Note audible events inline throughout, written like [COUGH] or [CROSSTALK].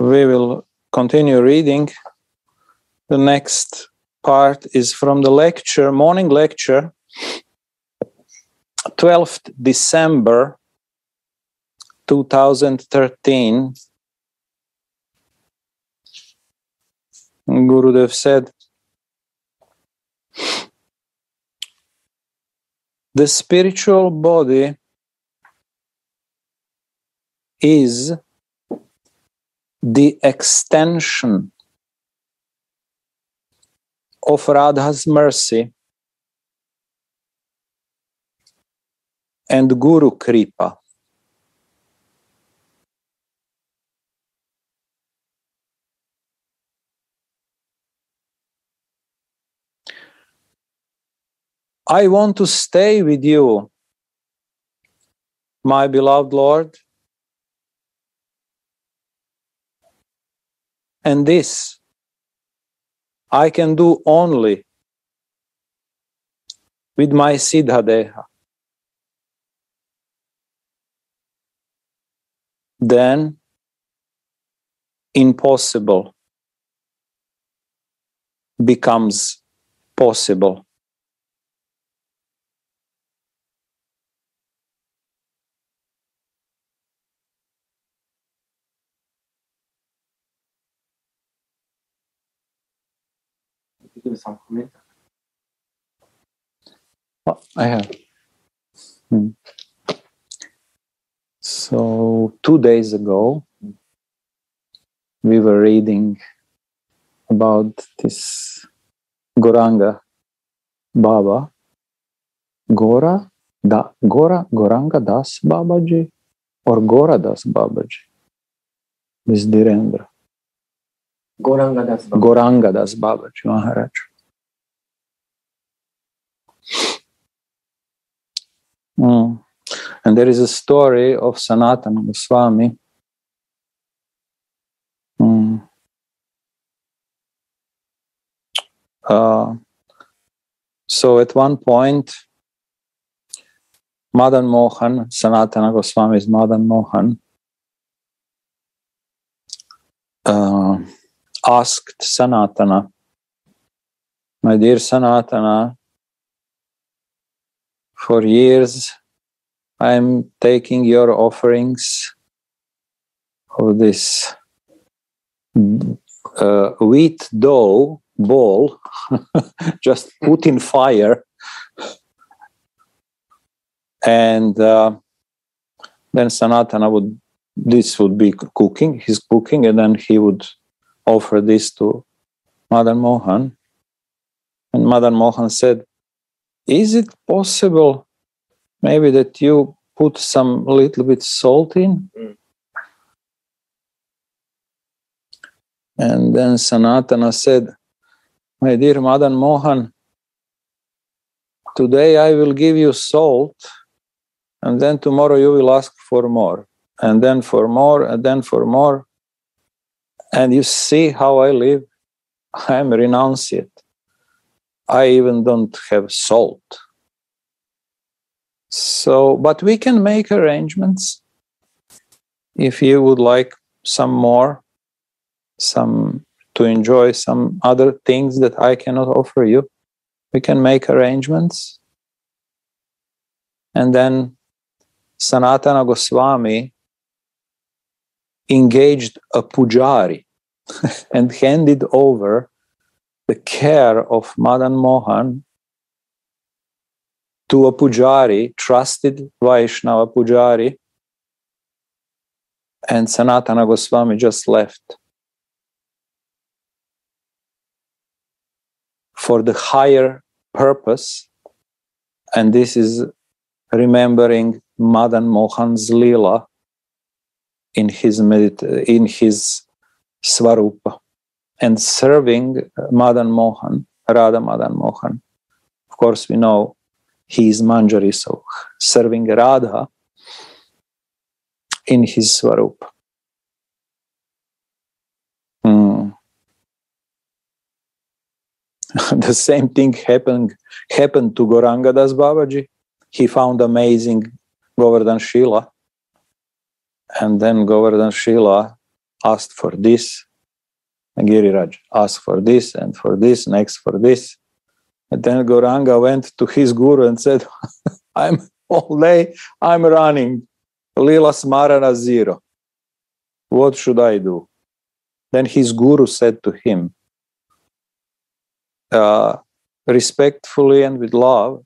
we will continue reading. The next part is from the lecture, morning lecture, 12th December 2013. Gurudev said, The spiritual body is the extension of Radha's mercy and Guru Kripa. I want to stay with you, my beloved Lord. And this I can do only with my Siddhadeha. Then impossible becomes possible. Give I have. So, two days ago, we were reading about this Goranga Baba. Gora, da, Gora, Goranga Das Babaji or Gora Das Babaji? This Dhirendra. Goranga Das Baba. Goranga Babaji Maharaj. Mm. And there is a story of Sanatana Goswami. Mm. Uh, so at one point, Madan Mohan, Sanatana Goswami's Madan Mohan, uh, asked Sanatana, My dear Sanatana, for years I'm taking your offerings of this uh, wheat dough ball, [LAUGHS] just put in fire. And uh, then Sanatana would, this would be cooking, his cooking, and then he would offer this to Madan Mohan. And Madan Mohan said, Is it possible maybe that you put some little bit salt in? Mm. And then Sanatana said, My dear Madan Mohan, today I will give you salt, and then tomorrow you will ask for more, and then for more, and then for more and you see how I live. I'm renunciate. I even don't have salt. So, but we can make arrangements. If you would like some more, some to enjoy some other things that I cannot offer you, we can make arrangements. And then Sanatana Goswami engaged a pujari [LAUGHS] and handed over the care of Madan Mohan to a pujari, trusted Vaishnava pujari, and Sanatana Goswami just left for the higher purpose, and this is remembering Madan Mohan's lila in his medit- in his Svarupa and serving Madan Mohan, Radha Madan Mohan. Of course, we know he is Manjari, so serving Radha in his Svarupa. Hmm. [LAUGHS] the same thing happened happened to Gorangadas Babaji. He found amazing Govardhan Shila and then Govardhan Shila asked for this. And Giriraj asked for this and for this, next for this. And then Gauranga went to his guru and said, [LAUGHS] I'm all day, I'm running. Lila Smarana zero. What should I do? Then his guru said to him, uh, respectfully and with love,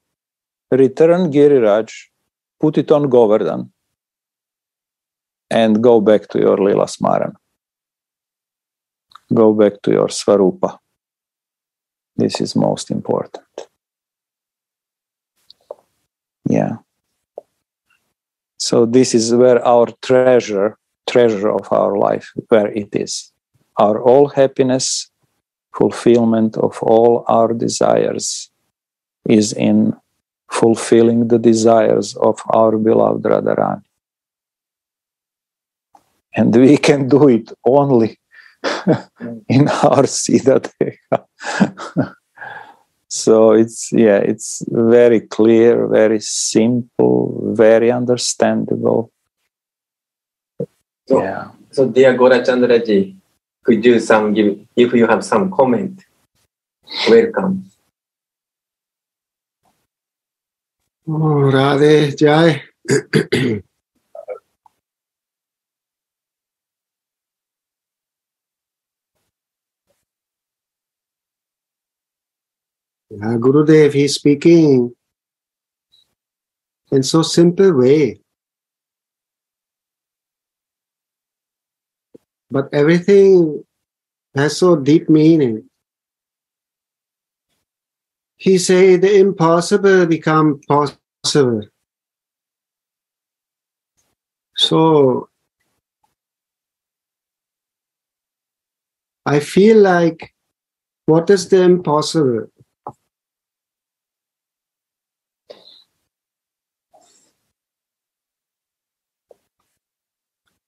return Giriraj, put it on Govardhan, and go back to your Lila Smaran. Go back to your Svarupa. This is most important. Yeah. So this is where our treasure, treasure of our life, where it is. Our all happiness, fulfillment of all our desires is in fulfilling the desires of our beloved Radharani. And we can do it only [LAUGHS] in our Siddha [LAUGHS] so it's yeah, it's very clear, very simple, very understandable. So, yeah. So, dear Gora Chandraji, could you some give if you have some comment? Welcome. Oh, Radhe Jai. [CLEARS THROAT] yeah, Gurudev, he's speaking in so simple way. But everything has so deep meaning. He say the impossible become possible. So I feel like what is the impossible?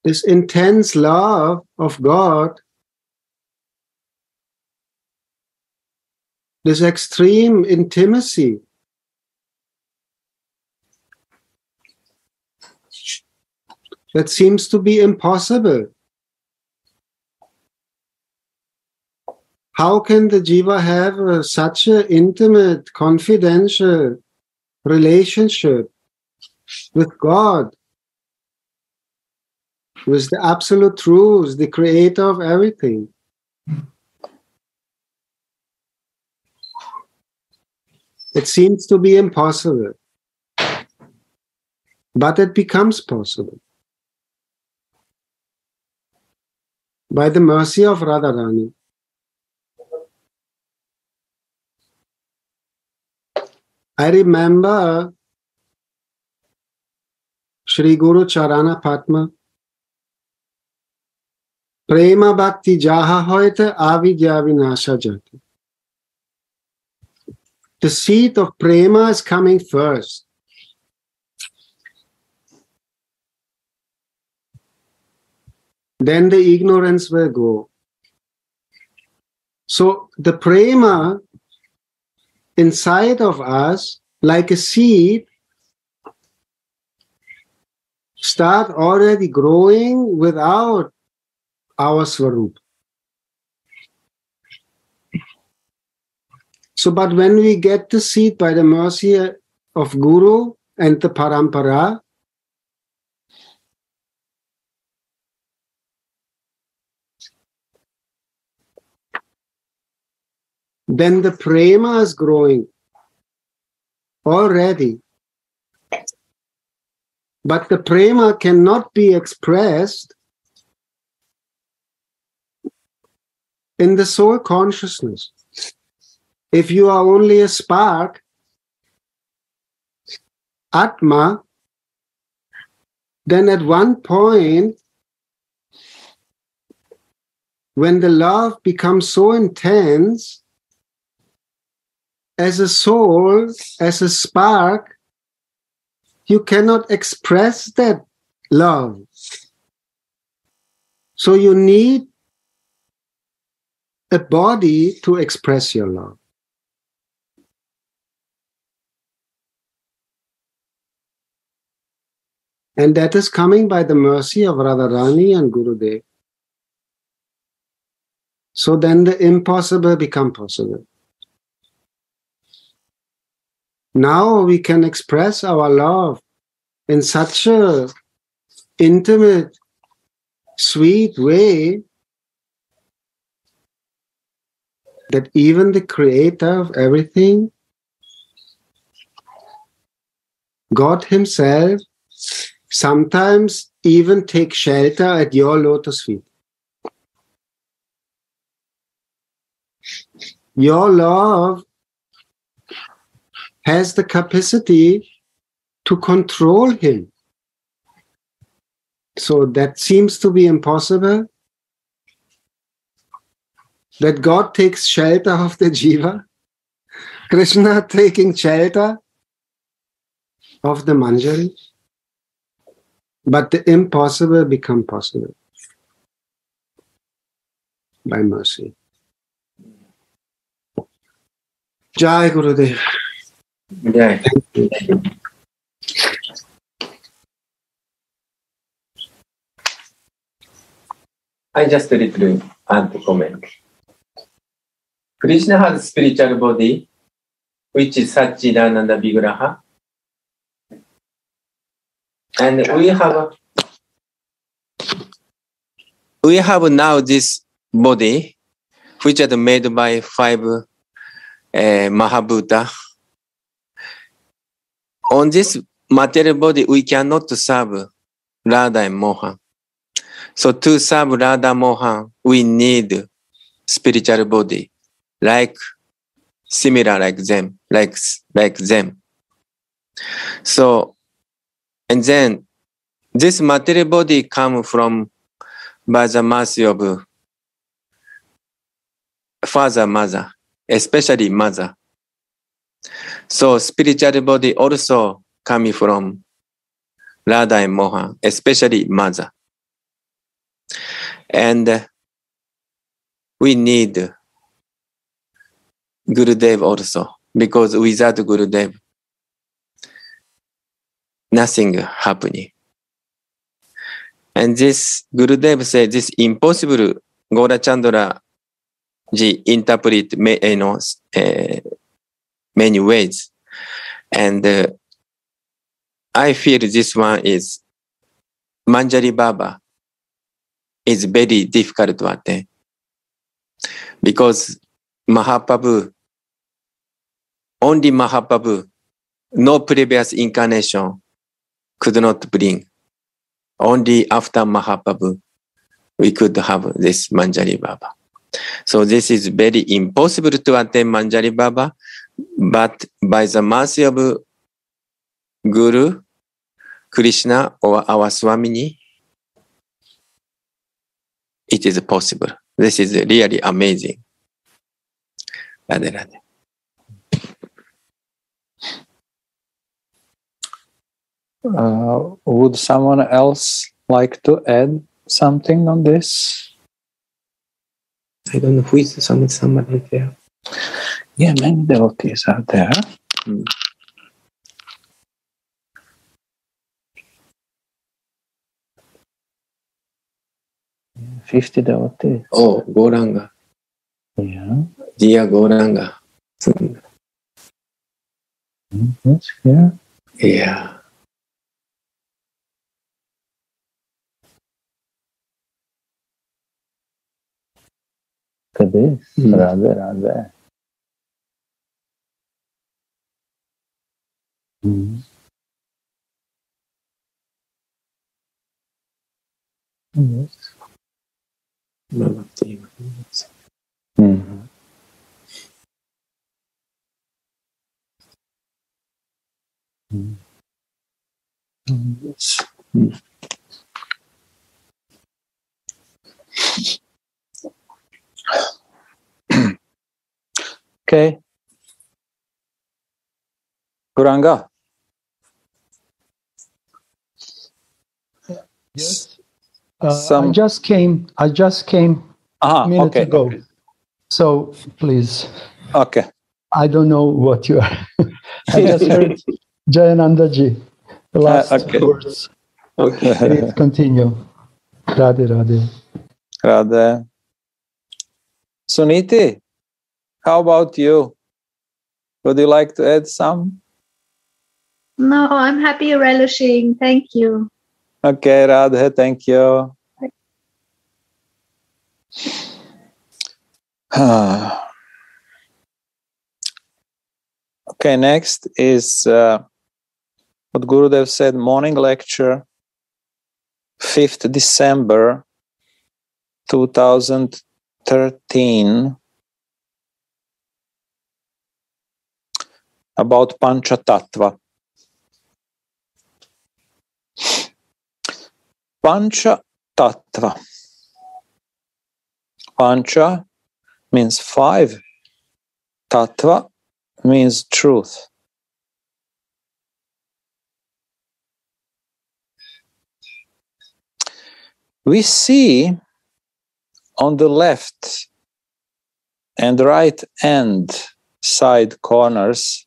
This intense love of God this extreme intimacy. That seems to be impossible. How can the jiva have uh, such an intimate, confidential relationship with God, with the absolute truth, the creator of everything? It seems to be impossible, but it becomes possible. By the mercy of Radharani. I remember Sri Guru Charana Patma. Prema Bhakti Jaha hoite avidya vinasha jati the seed of prema is coming first. Then the ignorance will go. So the prema inside of us, like a seed, start already growing without our swarup. So, but when we get the seed by the mercy of Guru and the Parampara, then the prema is growing already. But the prema cannot be expressed in the soul consciousness if you are only a spark, Atma, then at one point, when the love becomes so intense, as a soul, as a spark, you cannot express that love. So you need a body to express your love. And that is coming by the mercy of Radharani and Gurudev. So then the impossible become possible. Now we can express our love in such a intimate, sweet way that even the creator of everything, God Himself, sometimes even take shelter at your lotus feet. Your love has the capacity to control Him. So that seems to be impossible. That God takes shelter of the jiva, Krishna taking shelter of the manjari, but the impossible become possible by mercy. Jai Gurudev. Yeah. I just little add to comment. Krishna has spiritual body, which is Satchidananda Vigraha. And we have we have now this body, which is made by five uh, Mahabhuta. On this material body, we cannot serve Radha and Mohan. So to serve Radha Mohan, we need spiritual body, like similar like them, like like them. So, and then this material body come from by the mercy of father, mother, especially mother. So spiritual body also coming from Radha and Mohan, especially mother. And we need Gurudev also, because without Gurudev, nothing happening. And this Gurudev said this impossible Gaura Chandra ji interpret you know, uh, many ways. And uh, I feel this one is Manjari Bhava is very difficult to attain. Because Mahaprabhu, only Mahaprabhu, no previous incarnation could not bring. Only after Mahaprabhu, we could have this Manjari Baba. So this is very impossible to attain Manjari Baba, but by the mercy of Guru, Krishna, or our Swamini, it is possible. This is really amazing. Radhe rade. Uh, would someone else like to add something on this? I don't know who is some, somebody there. Yeah, many devotees are there. Mm. Fifty devotees. Oh, Goranga. Yeah, Dear Goranga. Mm, that's here. Yeah. Look at this. Mm. Radhe, Radhe. Mm. Yes. Mama team. Mhm. Mm. Mm, yes. Mm. Okay. Kuranga. Yes. Uh, I Some- just came. I just came Ah, a minute okay. ago. So please, Okay. I don't know what you are. [LAUGHS] I just heard Jayanandaji, the last okay. words. Okay. Please continue. Radhe Radhe. Radhe. Suniti, how about you? Would you like to add some? No, I'm happy relishing. Thank you. Okay, Radhe, thank you. [SIGHS] okay, next is uh, what Gurudev said morning lecture, 5th December 2013 about Panchatattva. Pancha Tattva. Pancha means five. Tattva means truth. We see on the left and right hand side corners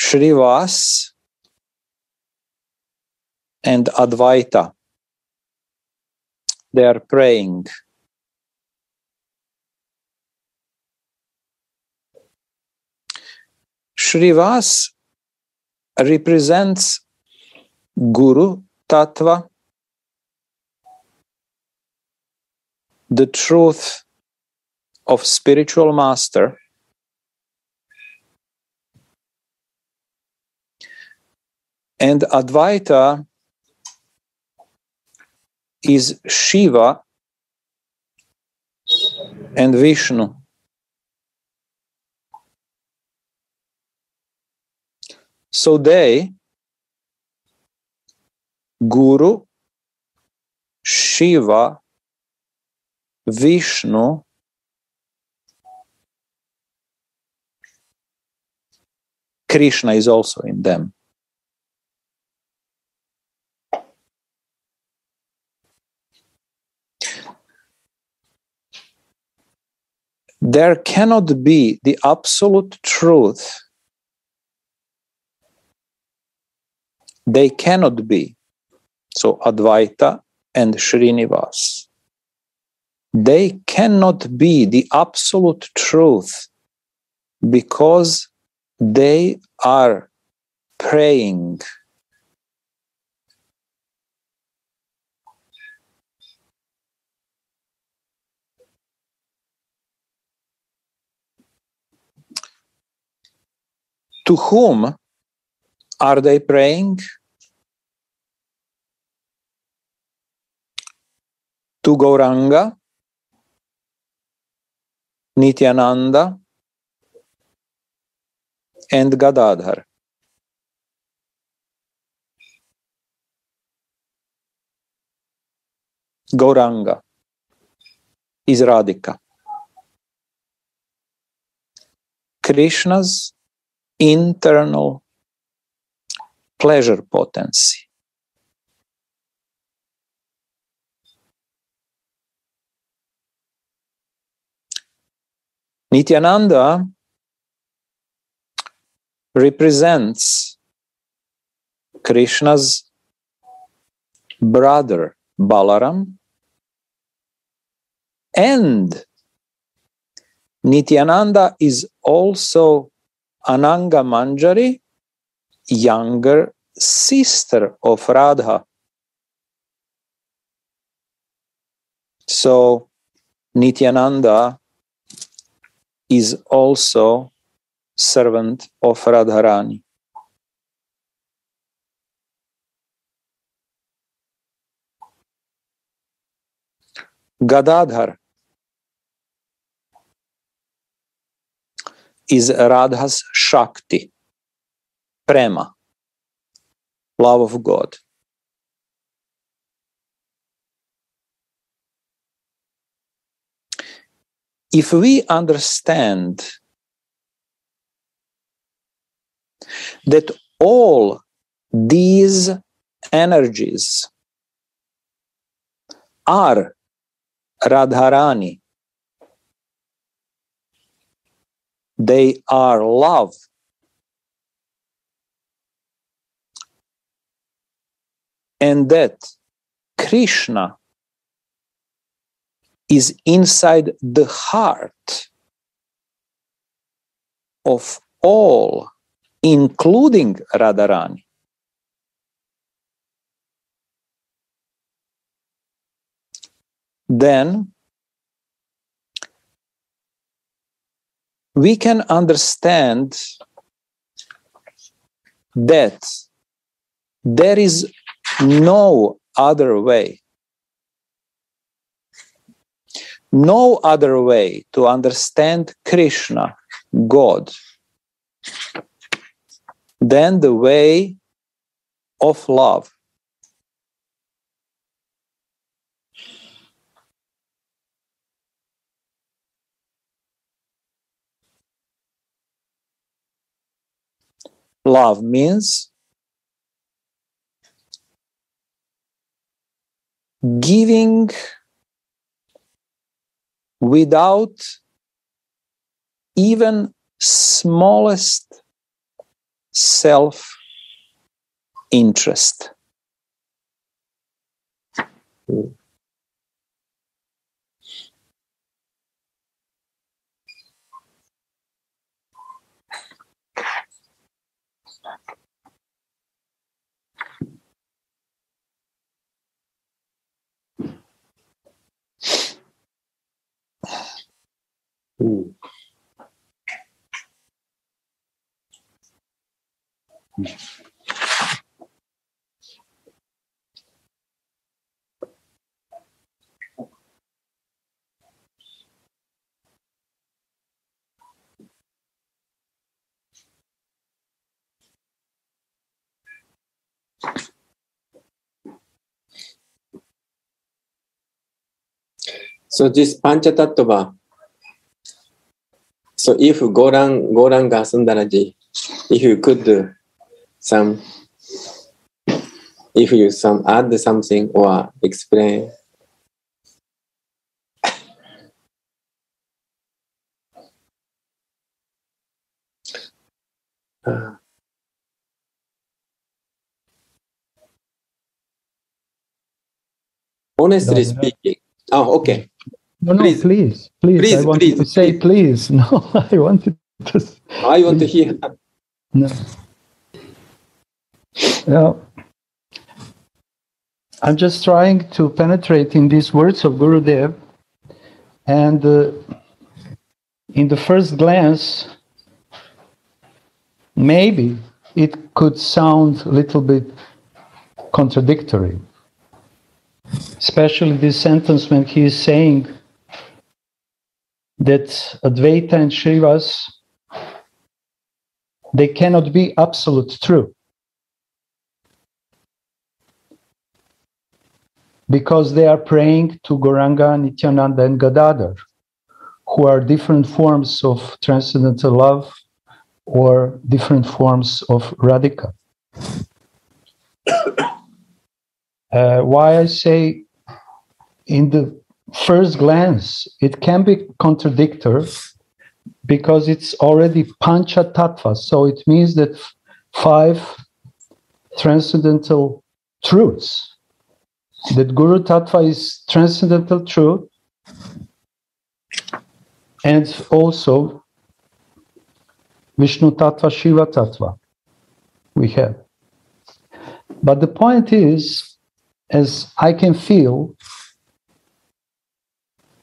Shrivas and Advaita. They are praying. Shrivas represents Guru Tattva, the truth of spiritual master. And Advaita is Shiva and Vishnu. So they, Guru, Shiva, Vishnu, Krishna is also in them. There cannot be the absolute truth. They cannot be. So Advaita and Srinivas. They cannot be the absolute truth because they are praying. To whom are they praying? To Gauranga, Nityananda, and Gadadhar. Gauranga is Radhika. Krishna's internal pleasure potency. Nityananda represents Krishna's brother Balaram and Nityananda is also Ananga Manjari, younger sister of Radha. So Nityananda is also servant of Radharani. Gadadhar is Radha's Shakti, Prema, love of God. If we understand that all these energies are Radharani. They are love. And that Krishna is inside the heart of all, including Radharani. Then we can understand that there is no other way. No other way to understand Krishna, God, than the way of love. Love means giving without even smallest self interest. Mm. So this Panchatattva, so if Gorang, Goranga Sundaraji, if you could do some, if you some add something or explain. Uh, honestly speaking, oh, okay. No, no, Please. please, please. Please, I wanted please, to say please. [LAUGHS] No, I wanted to. I want to hear. No. Yeah. I'm just trying to penetrate in these words of Gurudev, and uh, in the first glance, maybe it could sound a little bit contradictory, especially this sentence when he is saying that Advaita and Shrivas they cannot be absolute true. Because they are praying to Goranga, Nityananda, and Gadadhar, who are different forms of transcendental love or different forms of Radhika. [COUGHS] Uh, why I say in the first glance it can be contradictory because it's already pancha tattva. So it means that five transcendental truths. That Guru Tattva is transcendental truth. And also Vishnu Tattva, Shiva Tattva we have. But the point is, as I can feel,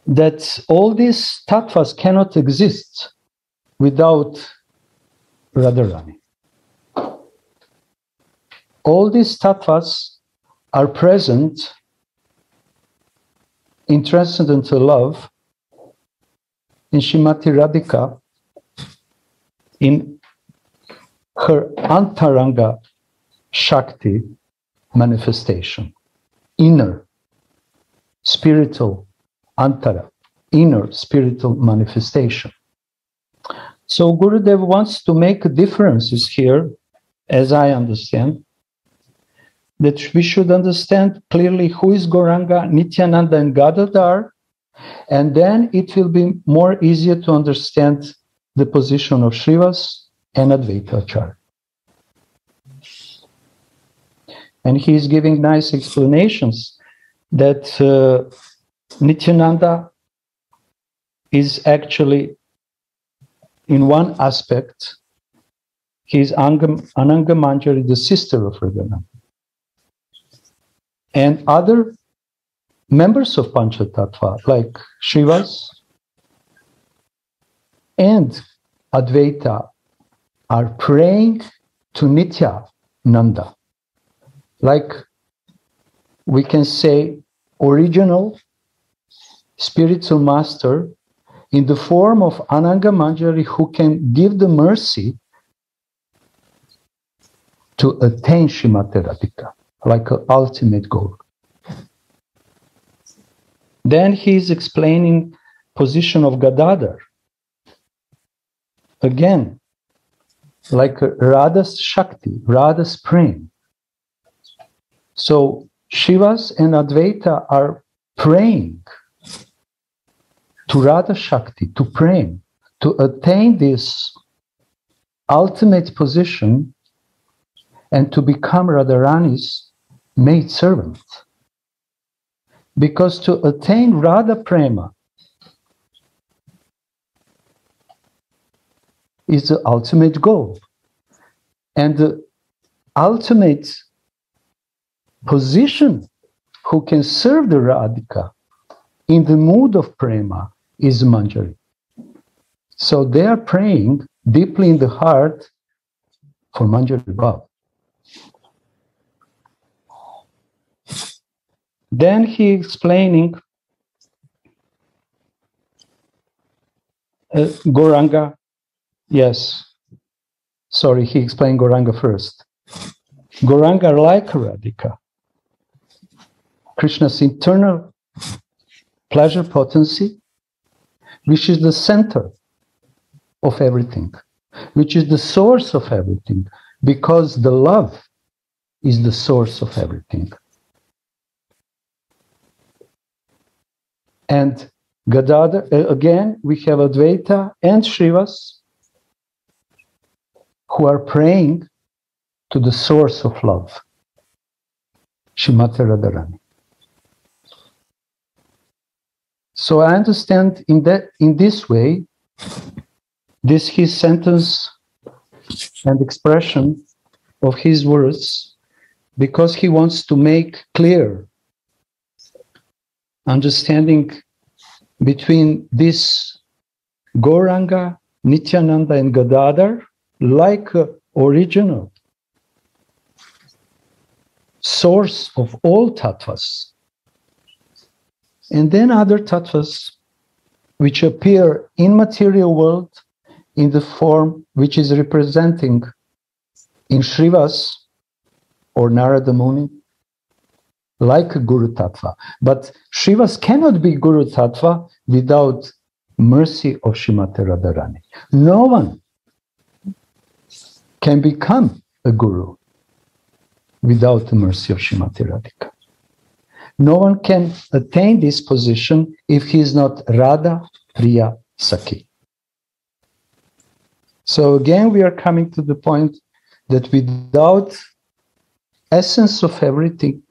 that all these tattvas cannot exist without Radharani. All these tattvas are present in transcendental love in Shrimati Radhika in her Antaranga Shakti manifestation, inner spiritual antara, inner spiritual manifestation. So Gurudev wants to make differences here, as I understand, that we should understand clearly who is Goranga, Nityananda, and Gadadhar, and then it will be more easier to understand the position of Shrivas and Advaita Acharya. And he is giving nice explanations that uh, Nityananda is actually, in one aspect, he's Angam, Ananga Manjari, the sister of Radharani. And other members of Panchatattva, like Shrivas and Advaita, are praying to Nitya Nanda. Like we can say, original spiritual master in the form of Ananga Manjari who can give the mercy to attain Shrimati Radhika, like an ultimate goal. Then he is explaining position of Gadadhar. Again, like Radha's Shakti, Radha's praying. So Shrivas and Advaita are praying to Radha Shakti, to pray, to attain this ultimate position and to become Radharani's maid servant. Because to attain Radha Prema is the ultimate goal. And the ultimate position who can serve the Radhika in the mood of prema is Manjari. So they are praying deeply in the heart for Manjari Bhav. Then he explaining uh, Goranga. Yes. Sorry, he explained Goranga first. Goranga like Radhika. Krishna's internal pleasure potency, which is the center of everything, which is the source of everything, because the love is the source of everything. And Gadadhar, uh, again, we have Advaita and Shrivas who are praying to the source of love, Shrimati Radharani. So I understand in that in this way, this his sentence and expression of his words, because he wants to make clear understanding between this Goranga, Nityananda, and Gadadhar, like original source of all tattvas and then other tattvas which appear in material world in the form which is representing in Shrivas or Narada Muni, like Guru Tattva. But Shrivas cannot be Guru Tattva without mercy of Shrimati Radharani. No one can become a Guru without the mercy of Shrimati. No one can attain this position if he is not Radha Priya Sakhi. So again, we are coming to the point that without essence of everything,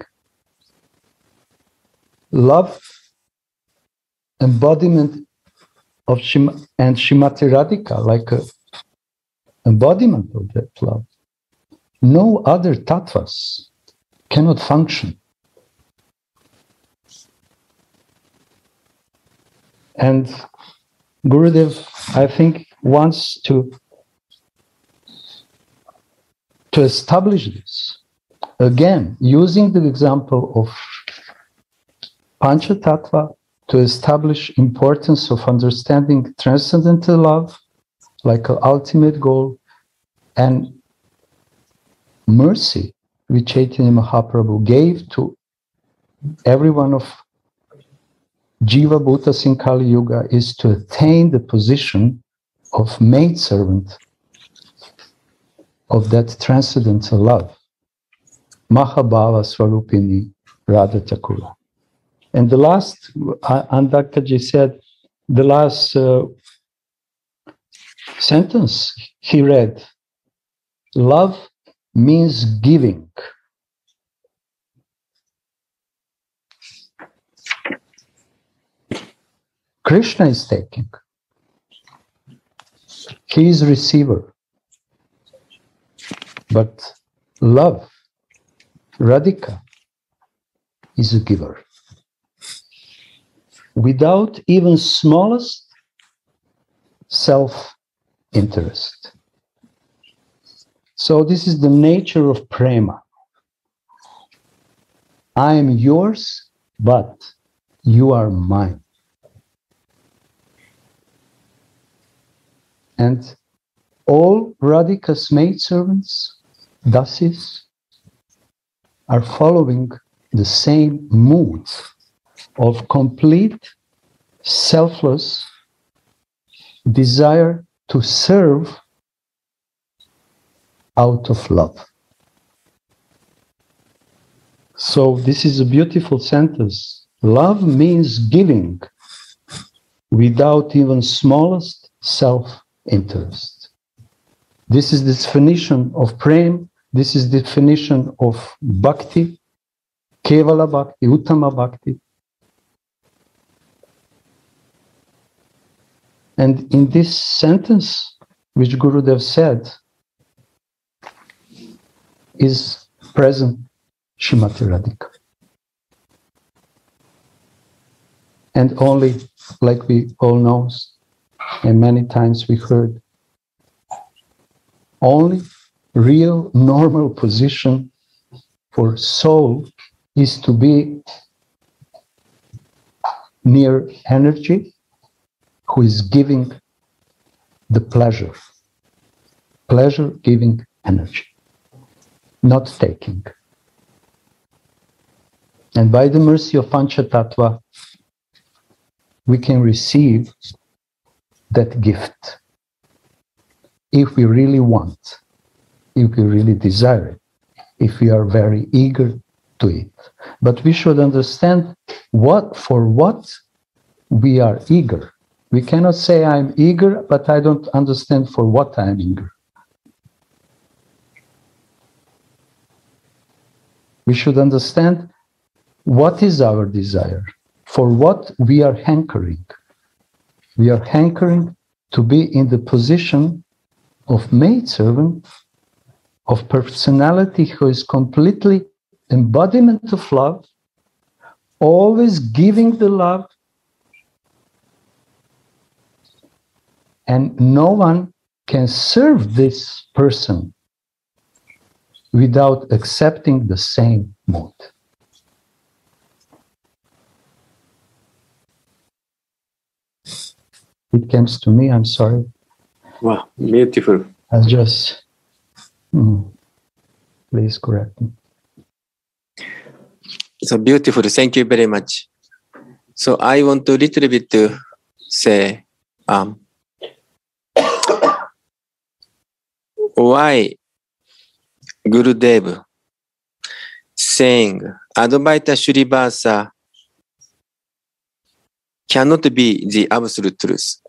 love, embodiment of Shima, and Shrimati Radhika, like a embodiment of that love, no other tattvas cannot function. And Gurudev, I think, wants to to establish this. Again using the example of Panchatattva to establish importance of understanding transcendental love like an ultimate goal and mercy which Chaitanya Mahaprabhu gave to every one of Jiva Bhuta Kali Yuga is to attain the position of maidservant of that transcendental love. Mahabhava Swarupini Radha. And the last, uh, Andakaji said, the last uh, sentence he read, love means giving. Krishna is taking. He is receiver. But love, Radhika, is a giver. Without even smallest self-interest. So this is the nature of prema. I am yours, but you are mine. And all Radhika's maidservants, dasis, are following the same mood of complete, selfless desire to serve out of love. So, this is a beautiful sentence. Love means giving without even smallest self interest. This is the definition of prem. This is the definition of bhakti, kevala bhakti, uttama bhakti. And in this sentence, which Gurudev said, is present Shrimati Radhika. And only, like we all know, and many times we heard, only real normal position for soul is to be near energy who is giving the pleasure. Pleasure giving energy, not taking. And by the mercy of Panchatattva, we can receive that gift if we really want, if we really desire it, if we are very eager to it. But we should understand what for what we are eager. We cannot say I'm eager, but I don't understand for what I'm eager. We should understand what is our desire, for what we are hankering. We are hankering to be in the position of maidservant, of personality who is completely embodiment of love, always giving the love, and no one can serve this person without accepting the same mood. It comes to me, I'm sorry. Wow, beautiful. I just, mm, please correct me. So beautiful. Thank you very much. So I want to little bit to say, um, why Gurudev saying Advaita Shrivasa cannot be the absolute truth.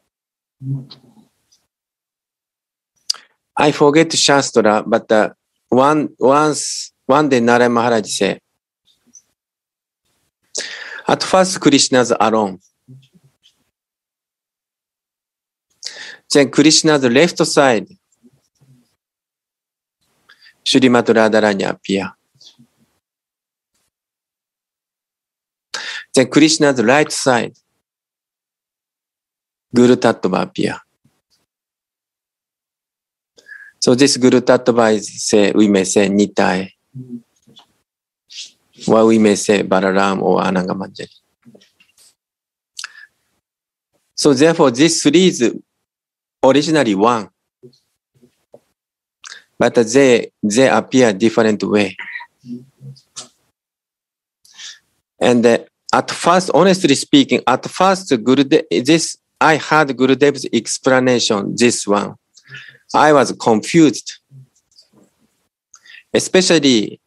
I forget Shastra, but uh, one once one day Narayan Maharaj said, at first Krishna's alone. Then Krishna's left side, Srimati Radharani appear. Then Krishna's right side, Guru Tattva appear. So this Guru Tattva is say, we may say Nitai. Or we may say Balaram or Anangamanjari. So therefore this three is originally one. But they, they appear different way. And uh, at first, honestly speaking, at first, Gurudev, this I had Gurudev's explanation, this one. I was confused. Especially,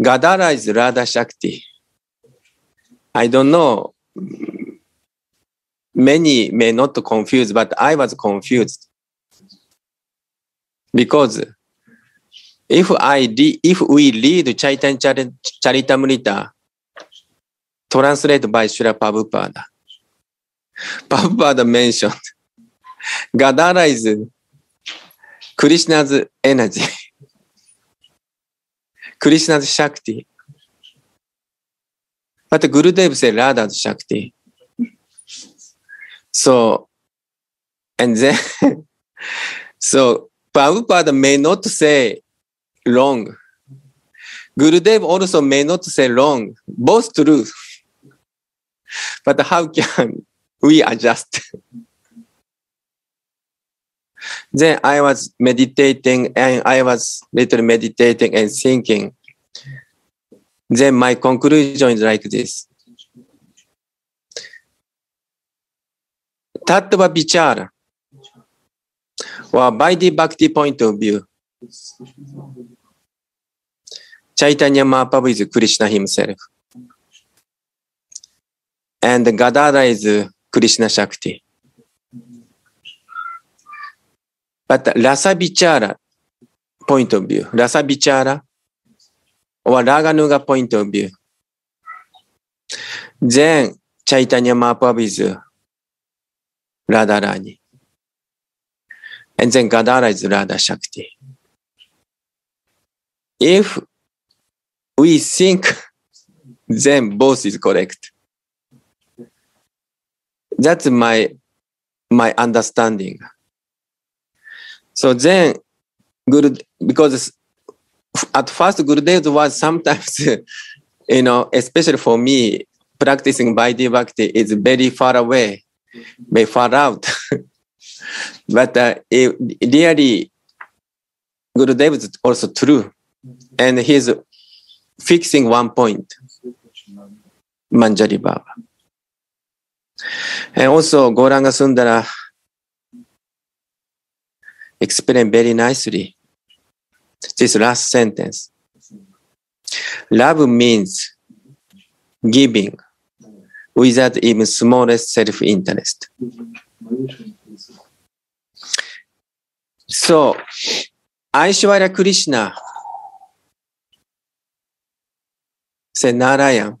Gadara is Radha Shakti. I don't know. Many may not confuse, but I was confused. Because if I re- if we read Chaitanya Charitamrita, translated by Srila Prabhupada, Prabhupada mentioned Gadara is Krishna's energy, Krishna's Shakti. But Gurudev said Radha's Shakti. So, and then, so Prabhupada may not say wrong. Gurudev also may not say wrong. Both true. But how can we adjust? then I was meditating and I was little meditating and thinking. Then my conclusion is like this. Tattva Vichara, or by the Bhakti point of view, Chaitanya Mahaprabhu is Krishna himself. And Gadara is クリシナ・シャクティ。また、ラサビチャーラ、ポイントビュー。ラサビチャーラはラガヌガポイントビュー。全チャイタニア・マーパビズ、ラダラーニ。全ガダーライズ・ラダ・シャクティ。If we think then both is correct. That's my my understanding. So then, Guru, because at first Gurudev was sometimes, [LAUGHS] you know, especially for me, practicing Vaidhi Bhakti is very far away, very far out. [LAUGHS] but uh, it, really, is also true. And he's fixing one point, Manjari Bhava. And also, Gauranga Sundara explained very nicely this last sentence. Love means giving without even smallest self-interest. So, Aishwarya Krishna say Narayan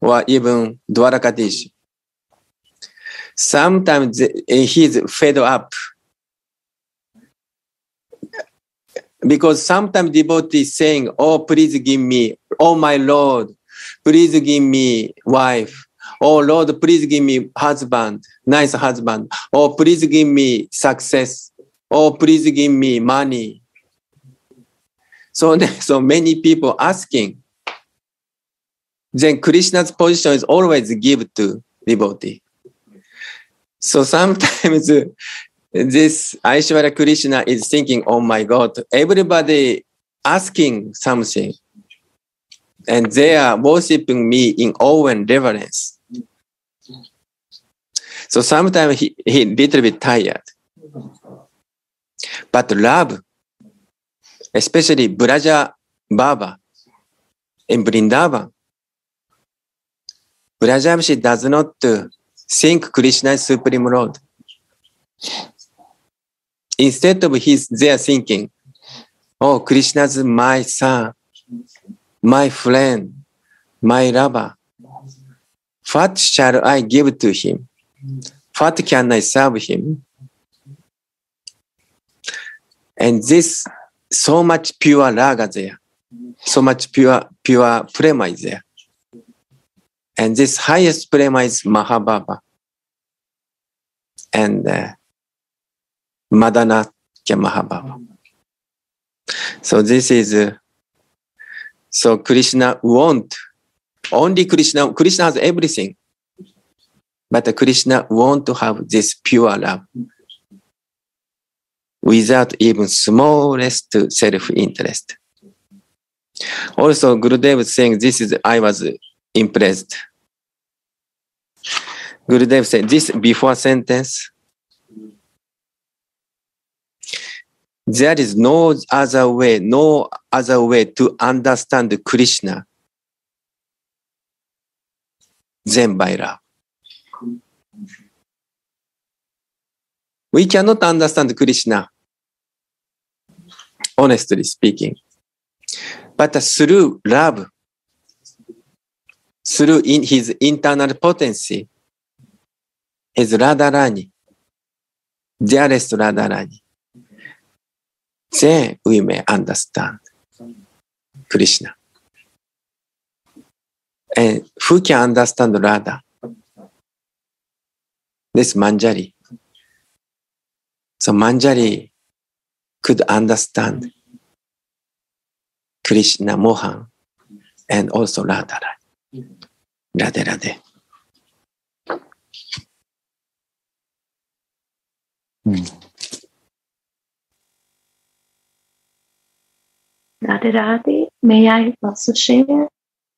or even Dwarakadish. Sometimes eh, he's fed up because sometimes devotees saying, "Oh, please give me, oh my Lord, please give me wife." Oh Lord, please give me husband, nice husband. Oh, please give me success. Oh, please give me money. So, [LAUGHS] so many people asking. Then Krishna's position is always give to devotee. So sometimes [LAUGHS] this Aishwarya Krishna is thinking, oh my God, everybody asking something. And they are worshiping me in awe and reverence. So sometimes he, he little bit tired. But love, especially Braja Bhava in Vrindavan, Brajavashi does not think Krishna is Supreme Lord. Instead of his their thinking, oh, Krishna's my son, my friend, my lover. What shall I give to him? What can I serve him? And this so much pure raga there, so much pure pure prema is there. And this highest prema is Mahabhava and uh, Madanakhya Mahabhava. So this is uh, so Krishna want only Krishna. Krishna has everything, but Krishna want to have this pure love without even smallest self-interest. Also, Gurudev saying this is I was impressed. Gurudev said this before sentence. There is no other way, no other way to understand Krishna than by love. We cannot understand Krishna, honestly speaking. But through love, through in his internal potency, his Radharani, dearest Radharani. Then we may understand Krishna. And who can understand Radha? This Manjari. So Manjari could understand Krishna Mohan and also Radharani. Radhe Radhe. Hmm. Radhe Radhe, may I also share?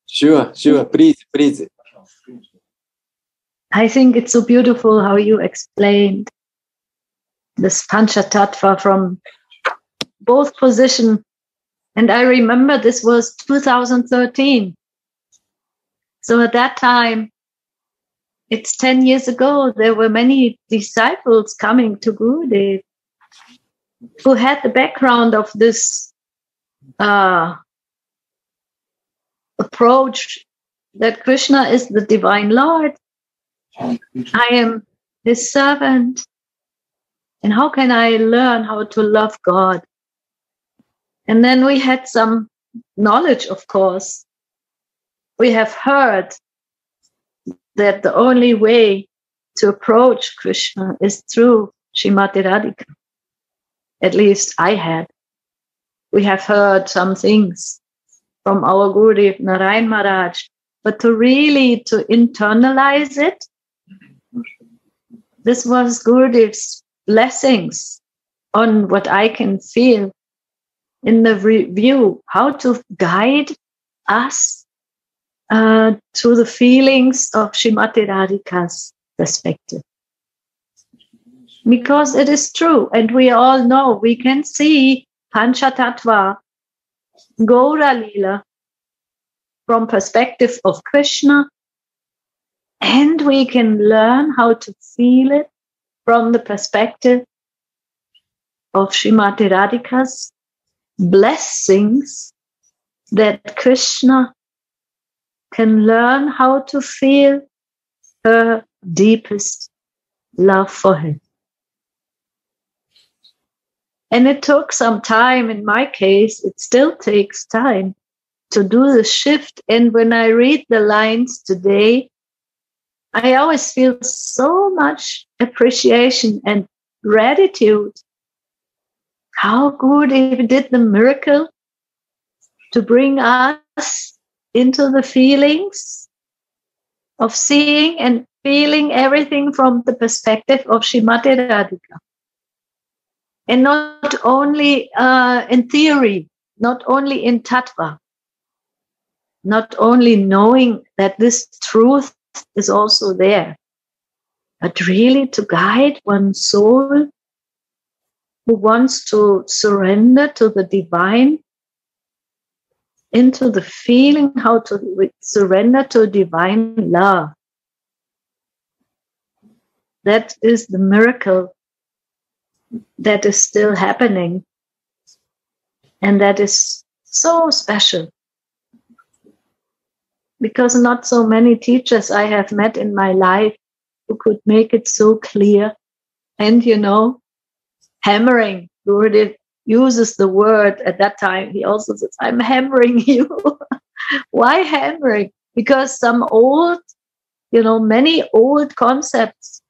Sure, sure. Please, please. I think it's so beautiful how you explained this Panchatattva from both position. And I remember this was 2013. So at that time, it's 10 years ago, there were many disciples coming to Gurudev who had the background of this uh, approach that Krishna is the divine Lord. I am his servant. And how can I learn how to love God? And then we had some knowledge, of course. We have heard that the only way to approach Krishna is through Srimati Radhika. At least I had. We have heard some things from our Guru Narayan Maharaj, but to really to internalize it, this was Gurudev's blessings on what I can feel in the review, how to guide us uh, to the feelings of Srimati Radhika's perspective. Because it is true, and we all know, we can see Panchatattva, Gaura Lila, from perspective of Krishna, and we can learn how to feel it from the perspective of Srimati Radhika's blessings that Krishna can learn how to feel her deepest love for him. And it took some time. In my case, it still takes time to do the shift. And when I read the lines today, I always feel so much appreciation and gratitude. How good he did the miracle to bring us into the feelings of seeing and feeling everything from the perspective of Srimati Radhika. And not only uh, in theory, not only in tattva, not only knowing that this truth is also there, but really to guide one soul who wants to surrender to the divine into the feeling how to surrender to divine love. That is the miracle that is still happening. And that is so special. Because not so many teachers I have met in my life who could make it so clear. And, you know, hammering. Gurudev uses the word at that time. He also says, I'm hammering [LAUGHS] you. Why hammering? Because some old, you know, many old concepts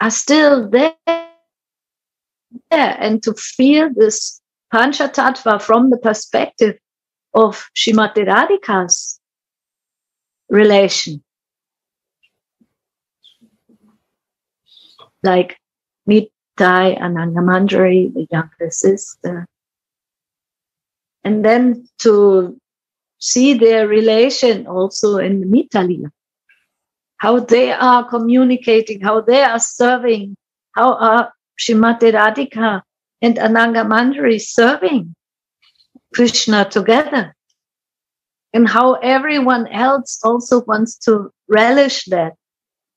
are still there. Yeah, And to feel this Panchatattva from the perspective of Srimati Radhika's relation. Like meet Nitai Anangamanjari, the younger sister. And then to see their relation also in the Mita how they are communicating, how they are serving, how are Srimati Radhika and Anangamanjari serving Krishna together. And how everyone else also wants to relish that.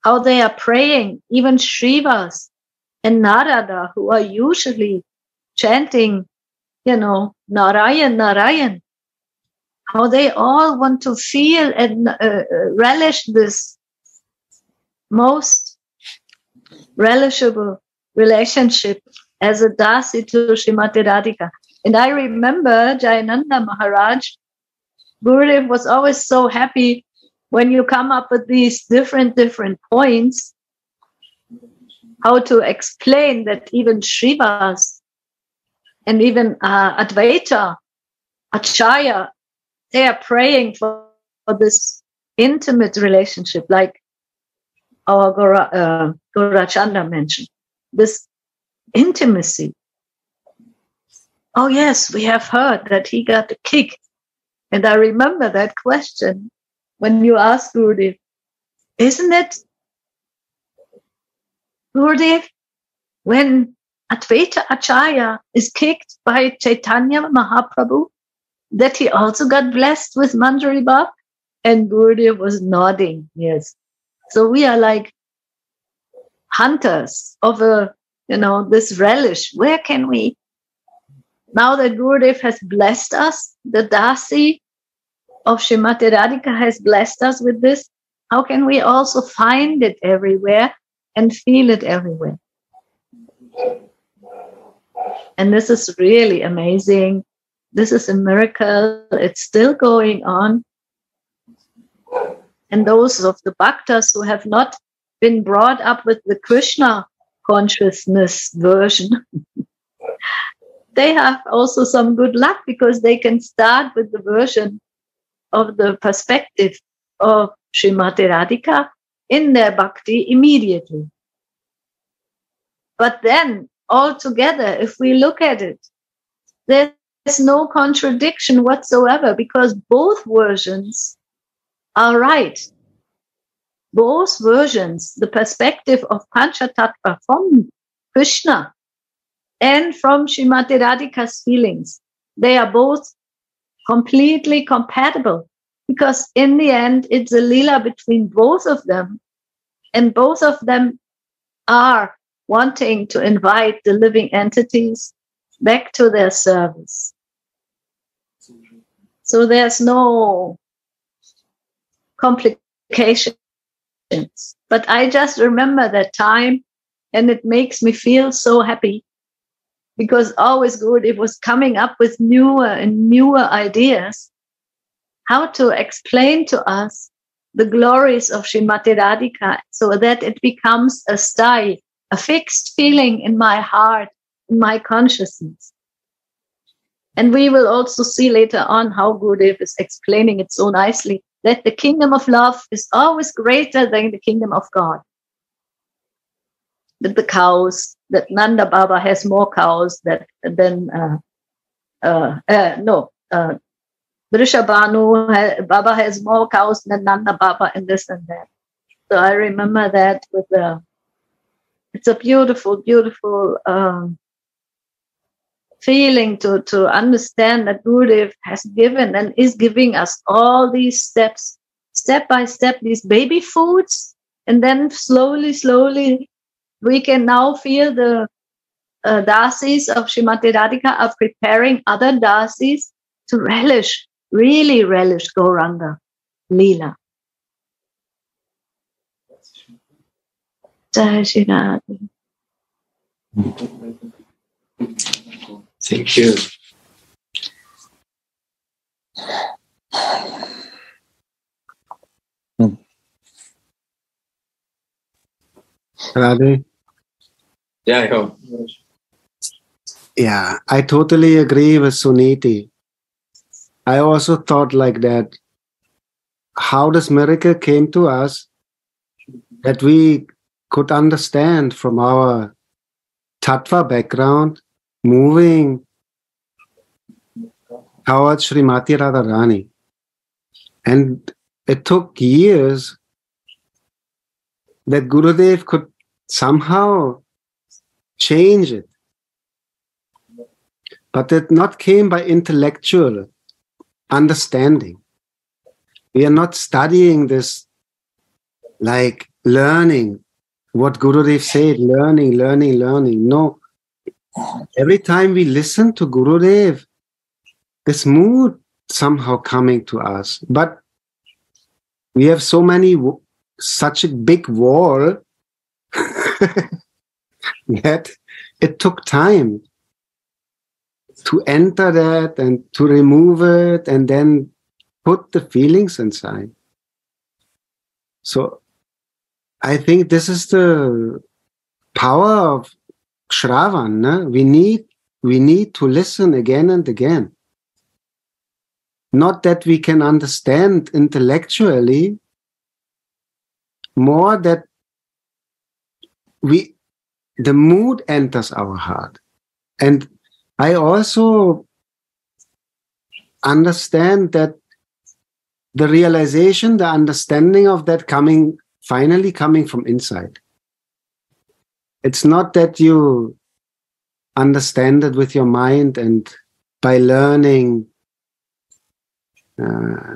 How they are praying, even Srivas and Narada, who are usually chanting, you know, Narayan, Narayan, how they all want to feel and uh, uh relish this most relishable relationship as a dasi to Srimati Radhika. And I remember Jayananda Maharaj, Gurudev was always so happy when you come up with these different, different points, how to explain that even Srivas and even uh, Advaita, Acharya, they are praying for, for this intimate relationship, like our Gora, uh, Gaurachandra mentioned, this intimacy. Oh, yes, we have heard that he got a kick. And I remember that question when you asked Gurudev, isn't it, Gurudev, when Advaita Acharya is kicked by Chaitanya Mahaprabhu, that he also got blessed with Manjari Bhav? And Gurudev was nodding, yes. So we are like hunters of a, you know, this relish. Where can we, now that Gurudev has blessed us, the Dasi of Shrimati Radhika has blessed us with this, how can we also find it everywhere and feel it everywhere? And this is really amazing. This is a miracle. It's still going on. And those of the bhaktas who have not been brought up with the Krishna consciousness version, [LAUGHS] they have also some good luck because they can start with the version of the perspective of Srimati Radhika in their bhakti immediately. But then, altogether, if we look at it, there's no contradiction whatsoever because both versions are right. Both versions, the perspective of Panchatattva from Krishna and from Srimati Radhika's feelings, they are both completely compatible because in the end, it's a lila between both of them, and both of them are wanting to invite the living entities back to their service. So there's no complications. But I just remember that time and it makes me feel so happy because always good it was coming up with newer and newer ideas how to explain to us the glories of Srimati Radhika so that it becomes a stay, a fixed feeling in my heart, in my consciousness. And we will also see later on how Gurudev is explaining it so nicely that the kingdom of love is always greater than the kingdom of God. That the cows, that Nanda Baba has more cows that, than, uh, uh, uh, no, Vrishabhanu, Baba has more cows than Nanda Baba and this and that. So I remember that with the, it's a beautiful, beautiful um, feeling to, to understand that Gurudev has given and is giving us all these steps, step by step, these baby foods. And then slowly, slowly, we can now feel the uh, dasis of Srimati Radhika are preparing other dasis to relish really relish Gauranga Leela. Jai Shri Radha. Thank you. Radhe? Jai Ho. Yeah, I totally agree with Suniti. I also thought like that. How this miracle came to us that we could understand from our tattva background, moving towards Srimati Radharani. And it took years that Gurudev could somehow change it. But it not came by intellectual understanding. We are not studying this like learning what Gurudev said, learning, learning, learning. No. Every time we listen to Gurudev, this mood somehow coming to us. But we have so many, such a big wall [LAUGHS] that it took time to enter that and to remove it and then put the feelings inside. So I think this is the power of Shravan. No? We need we need to listen again and again. Not that we can understand intellectually, more that we the mood enters our heart. And I also understand that the realization, the understanding of that coming, finally coming from inside. It's not that you understand it with your mind and by learning uh,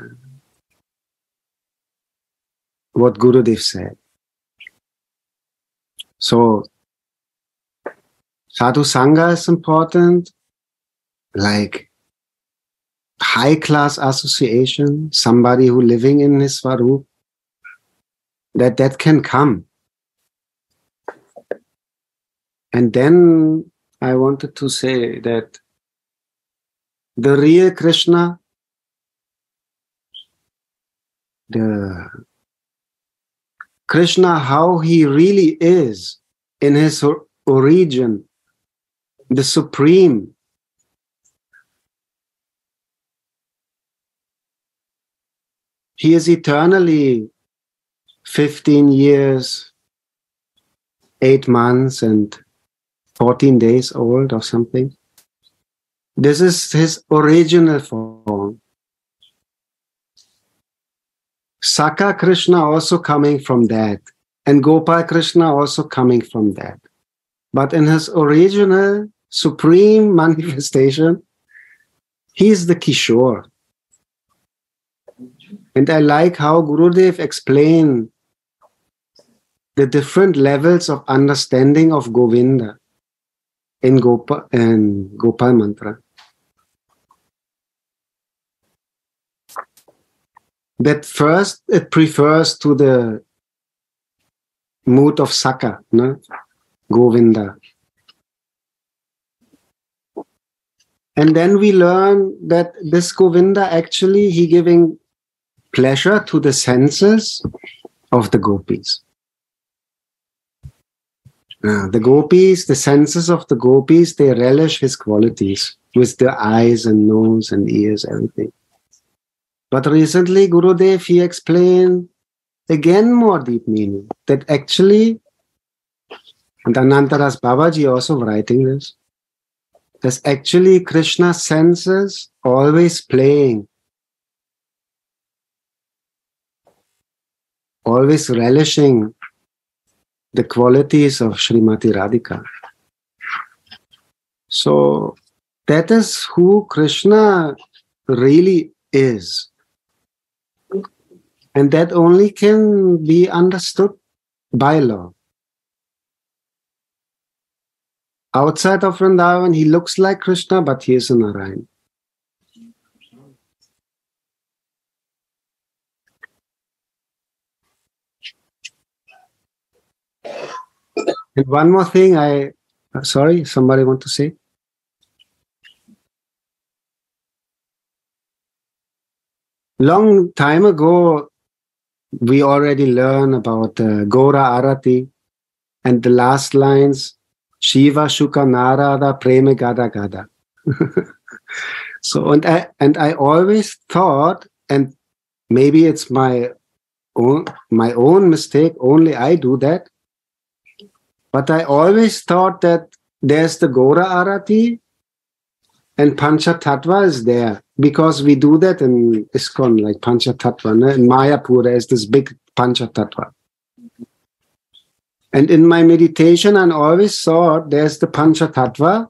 what Gurudev said. So, sadhu sangha is important, like high class association, somebody who living in his swarup, that that can come. And then I wanted to say that the real Krishna, the Krishna, how he really is in his origin, the supreme. He is eternally 15 years, 8 months, and 14 days old or something. This is his original form. Saka Krishna also coming from that, and Gopal Krishna also coming from that. But in his original supreme [LAUGHS] manifestation, he is the Kishore. And I like how Gurudev explained the different levels of understanding of Govinda in Gopa and Gopal mantra. that first it prefers to the mood of Saka, no? Govinda. And then we learn that this Govinda actually he giving pleasure to the senses of the gopis. Uh, the gopis, the senses of the gopis, they relish his qualities with their eyes and nose and ears, everything. But recently, Gurudev, he explained again more deep meaning that actually, and Ananta Das Babaji also writing this, there's actually Krishna senses always playing, always relishing the qualities of Srimati Radhika. So that is who Krishna really is. And that only can be understood by love. Outside of Vrindavan, he looks like Krishna, but he is a Narayan. And one more thing, I sorry, somebody want to say? Long time ago, we already learn about uh, Gora Arati and the last lines Shiva Shuka Narada Preme Gada Gada. [LAUGHS] so and I and I always thought, and maybe it's my own my own mistake, only I do that. But I always thought that there's the Gora Arati and Pancha Tattva is there because we do that in ISKCON, like Pancha Tattva. In Mayapur, there's this big Pancha Tattva. And in my meditation, I always saw there's the Pancha Tattva.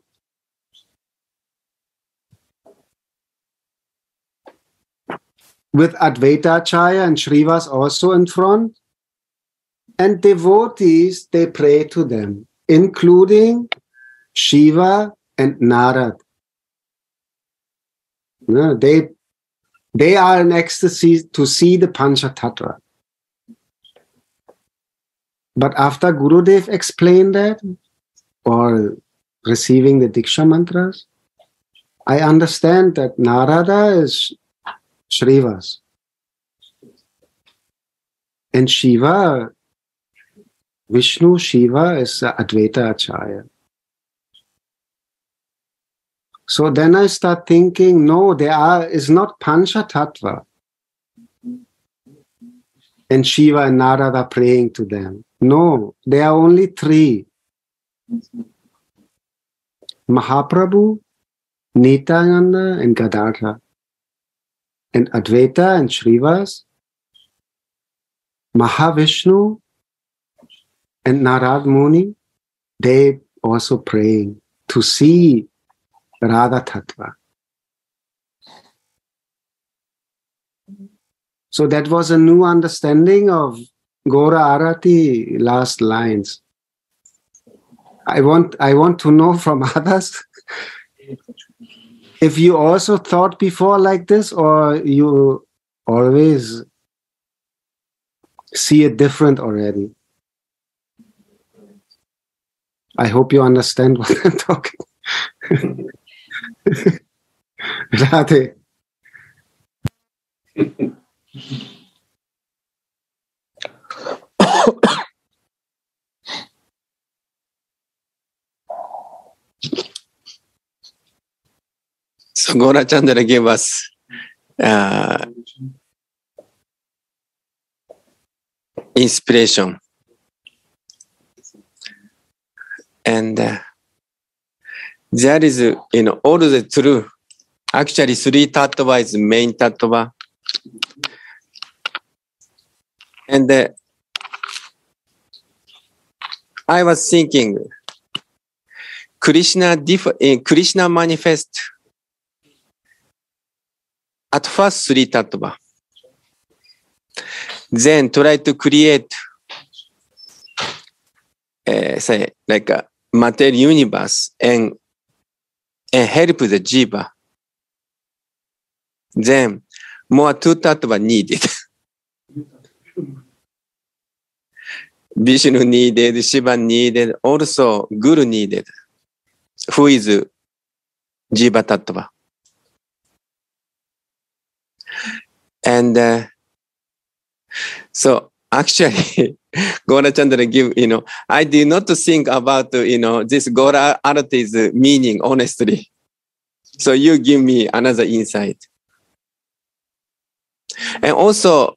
With Advaita Acharya and Srivas also in front. And devotees, they pray to them, including Shiva and Narad. They they are in ecstasy to see the Pancha Tattva. But after Gurudev explained that, or receiving the Diksha mantras, I understand that Narada is Shrivas. And Shiva, Vishnu Shiva is Advaita Acharya. So then I start thinking, no, there are is not Pancha Tattva. And Shiva and Narada praying to them. No, there are only three. Mahaprabhu, Nityananda, and Gadadhar. And Advaita and Shrivas, Mahavishnu, and Narad Muni, they also praying to see Radha Tattva. So that was a new understanding of Gora Arati last lines. I want I want to know from [LAUGHS] others if you also thought before like this or you always see it different already. I hope you understand what I'm [LAUGHS] talking. [LAUGHS] Radhe. So Gora Chandra gave us uh, inspiration. And uh, there is, you know, all the true. Actually, three tattva is main tattva. And uh, I was thinking, Krishna, diff- in Krishna manifest at first three tattva. Then try to create, uh, say, like a material universe and, and help the jiva. Then more two tattva needed. Vishnu needed, Shiva needed, also Guru needed, who is Jiva Tattva. And uh, so actually, [LAUGHS] Gora Chandra give, you know, I did not think about, you know, this Gora Arati's meaning, honestly. So you give me another insight. And also,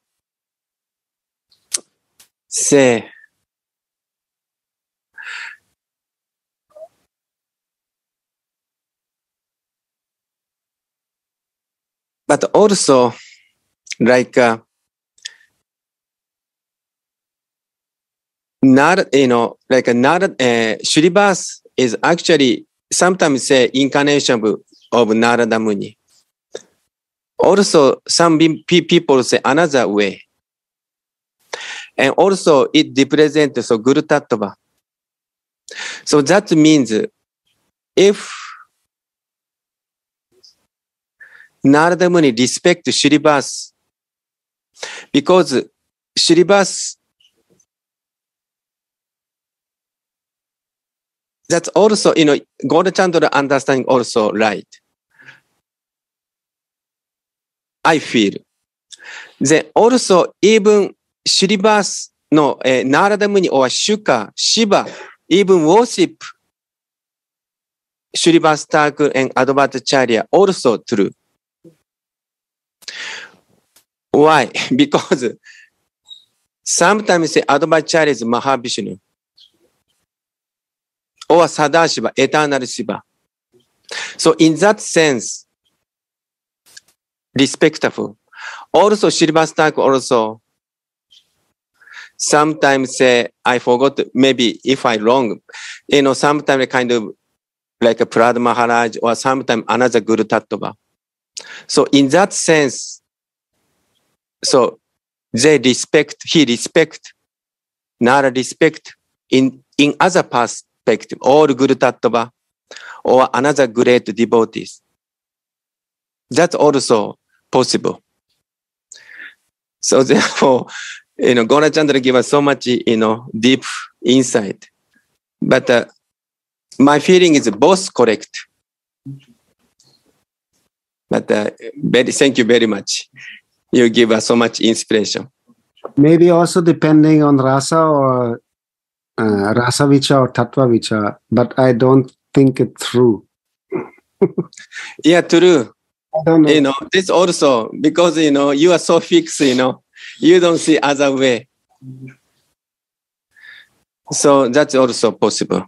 say, but also like uh, not you know like a not uh, Shrivas is actually sometimes say incarnation of, of Narada Muni. Also, some pe- people say another way. And also it represents so Guru Tattva. So that means if Narada Muni respect Shrivas because Shrivas that's also, you know, Gaurachandra understanding also right. I feel. Then also even Shrivas no uh, Narada Muni or Shuka, Shiva, even worship Shrivas Thakur and Advaitacharya also true. Why? Because sometimes say Advaitacharya is Mahavishnu or Sadashiva, eternal Shiva. So in that sense, respectful. Also, Shrivas Thakur also sometimes say, I forgot, maybe if I wrong, you know, sometimes kind of like a Prad Maharaj or sometimes another Guru Tattva. So in that sense, so they respect, he respect, Nara respect in, in other perspective, all Guru Tattva or another great devotees. That's also possible. So [LAUGHS] therefore, you know, Gaurachandra give us so much, you know, deep insight. But uh, my feeling is both correct. But uh, very, thank you very much. You give us so much inspiration. Maybe also depending on rasa or uh, rasa vicha or tattva vicha, but I don't think it through. [LAUGHS] Yeah, true. I don't know. You know, this also because you know you are so fixed. You know, you don't see other way. So that's also possible.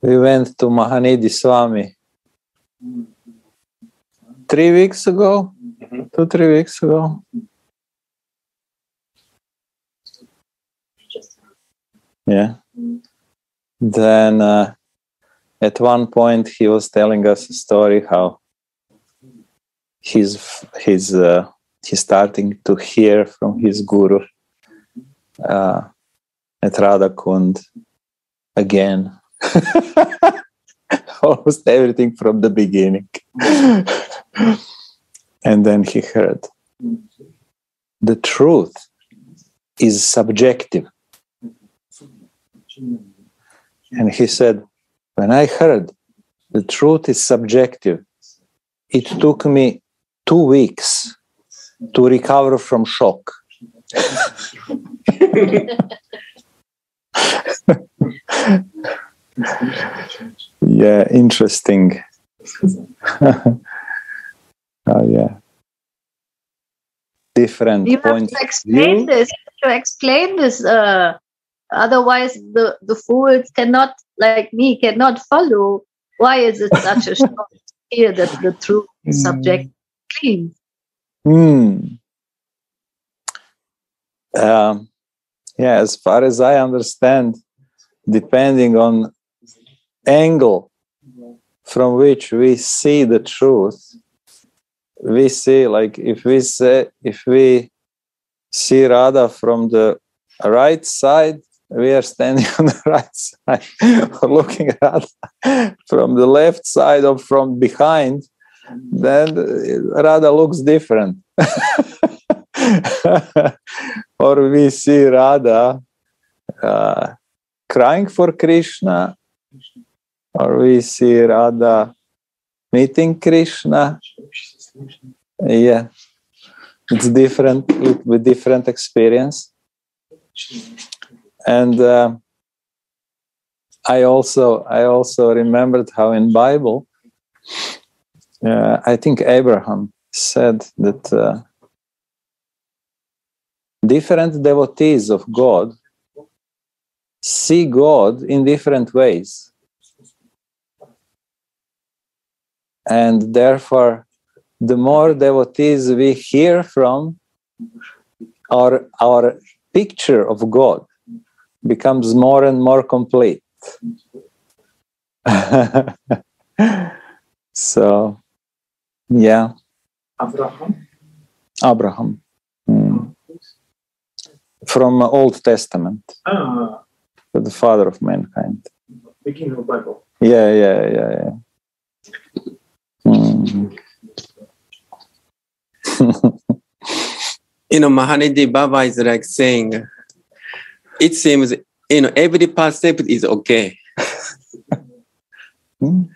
We went to Mahanidhi Swami three weeks ago, two, three weeks ago. Yeah. Then uh, at one point he was telling us a story how he's he's uh, he's starting to hear from his guru uh, at Radhakund again. [LAUGHS] Almost everything from the beginning. [LAUGHS] and then he heard the truth is subjective. And he said, When I heard the truth is subjective, it took me two weeks to recover from shock. [LAUGHS] yeah, interesting. [LAUGHS] oh, yeah. Different You have to explain this. To explain this, uh, otherwise the the fools cannot, like me, cannot follow. Why is it such a shock here that the truth is subject clean? Hmm. Um, yeah, as far as I understand, depending on angle from which we see the truth, we see like if we say if we see Radha from the right side, we are standing [LAUGHS] on the right side, [LAUGHS] looking at from the left side or from behind, then Radha looks different. [LAUGHS] or we see Radha uh, crying for Krishna, or we see Radha meeting Krishna. Yeah, it's different with different experience. And uh, I also I also remembered how in Bible, uh, I think Abraham said that uh, different devotees of God see God in different ways. And therefore, the more devotees we hear from, our, our picture of God becomes more and more complete. [LAUGHS] so, yeah, Abraham. Abraham. Mm. From Old Testament, Ah, the father of mankind. beginning of Bible. Yeah, yeah, yeah, yeah. [LAUGHS] You know, Mahanidhi Baba is like saying, it seems, you know, every percept is okay. [LAUGHS] Hmm.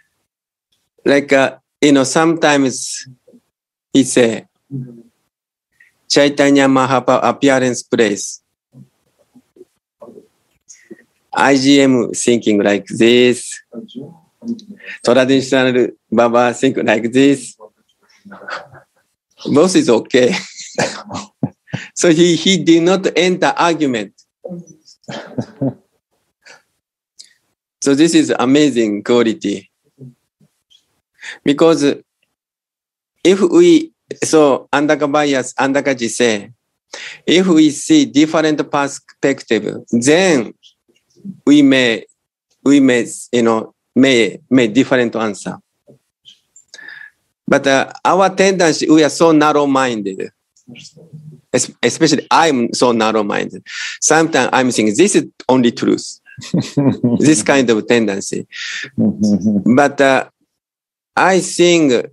Like, uh, you know, sometimes he say, Chaitanya Mahaprabhu appearance place. IGM thinking like this, traditional Baba think like this. Both is okay. so he, he did not enter argument. so this is amazing quality. Because if we, so Andaka bias, Andakaji say, if we see different perspective, then we may, we may, you know, may, may different answer. But uh, our tendency, we are so narrow-minded. Especially I'm so narrow-minded. Sometimes I'm thinking this is only truth. [LAUGHS] this kind of tendency. [LAUGHS] But uh, I think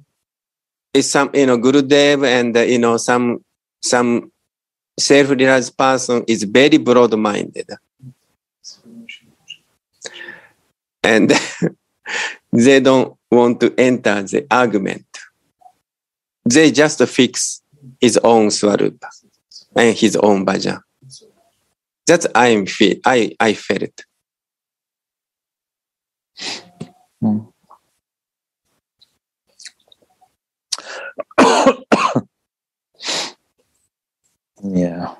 it's some you know Gurudev and uh, you know some some self-realized person is very broad-minded, and [LAUGHS] they don't want to enter the argument. They just fix his own swarupa and his own bhajan. That's I am feel I I felt. Hmm. [COUGHS] Yeah.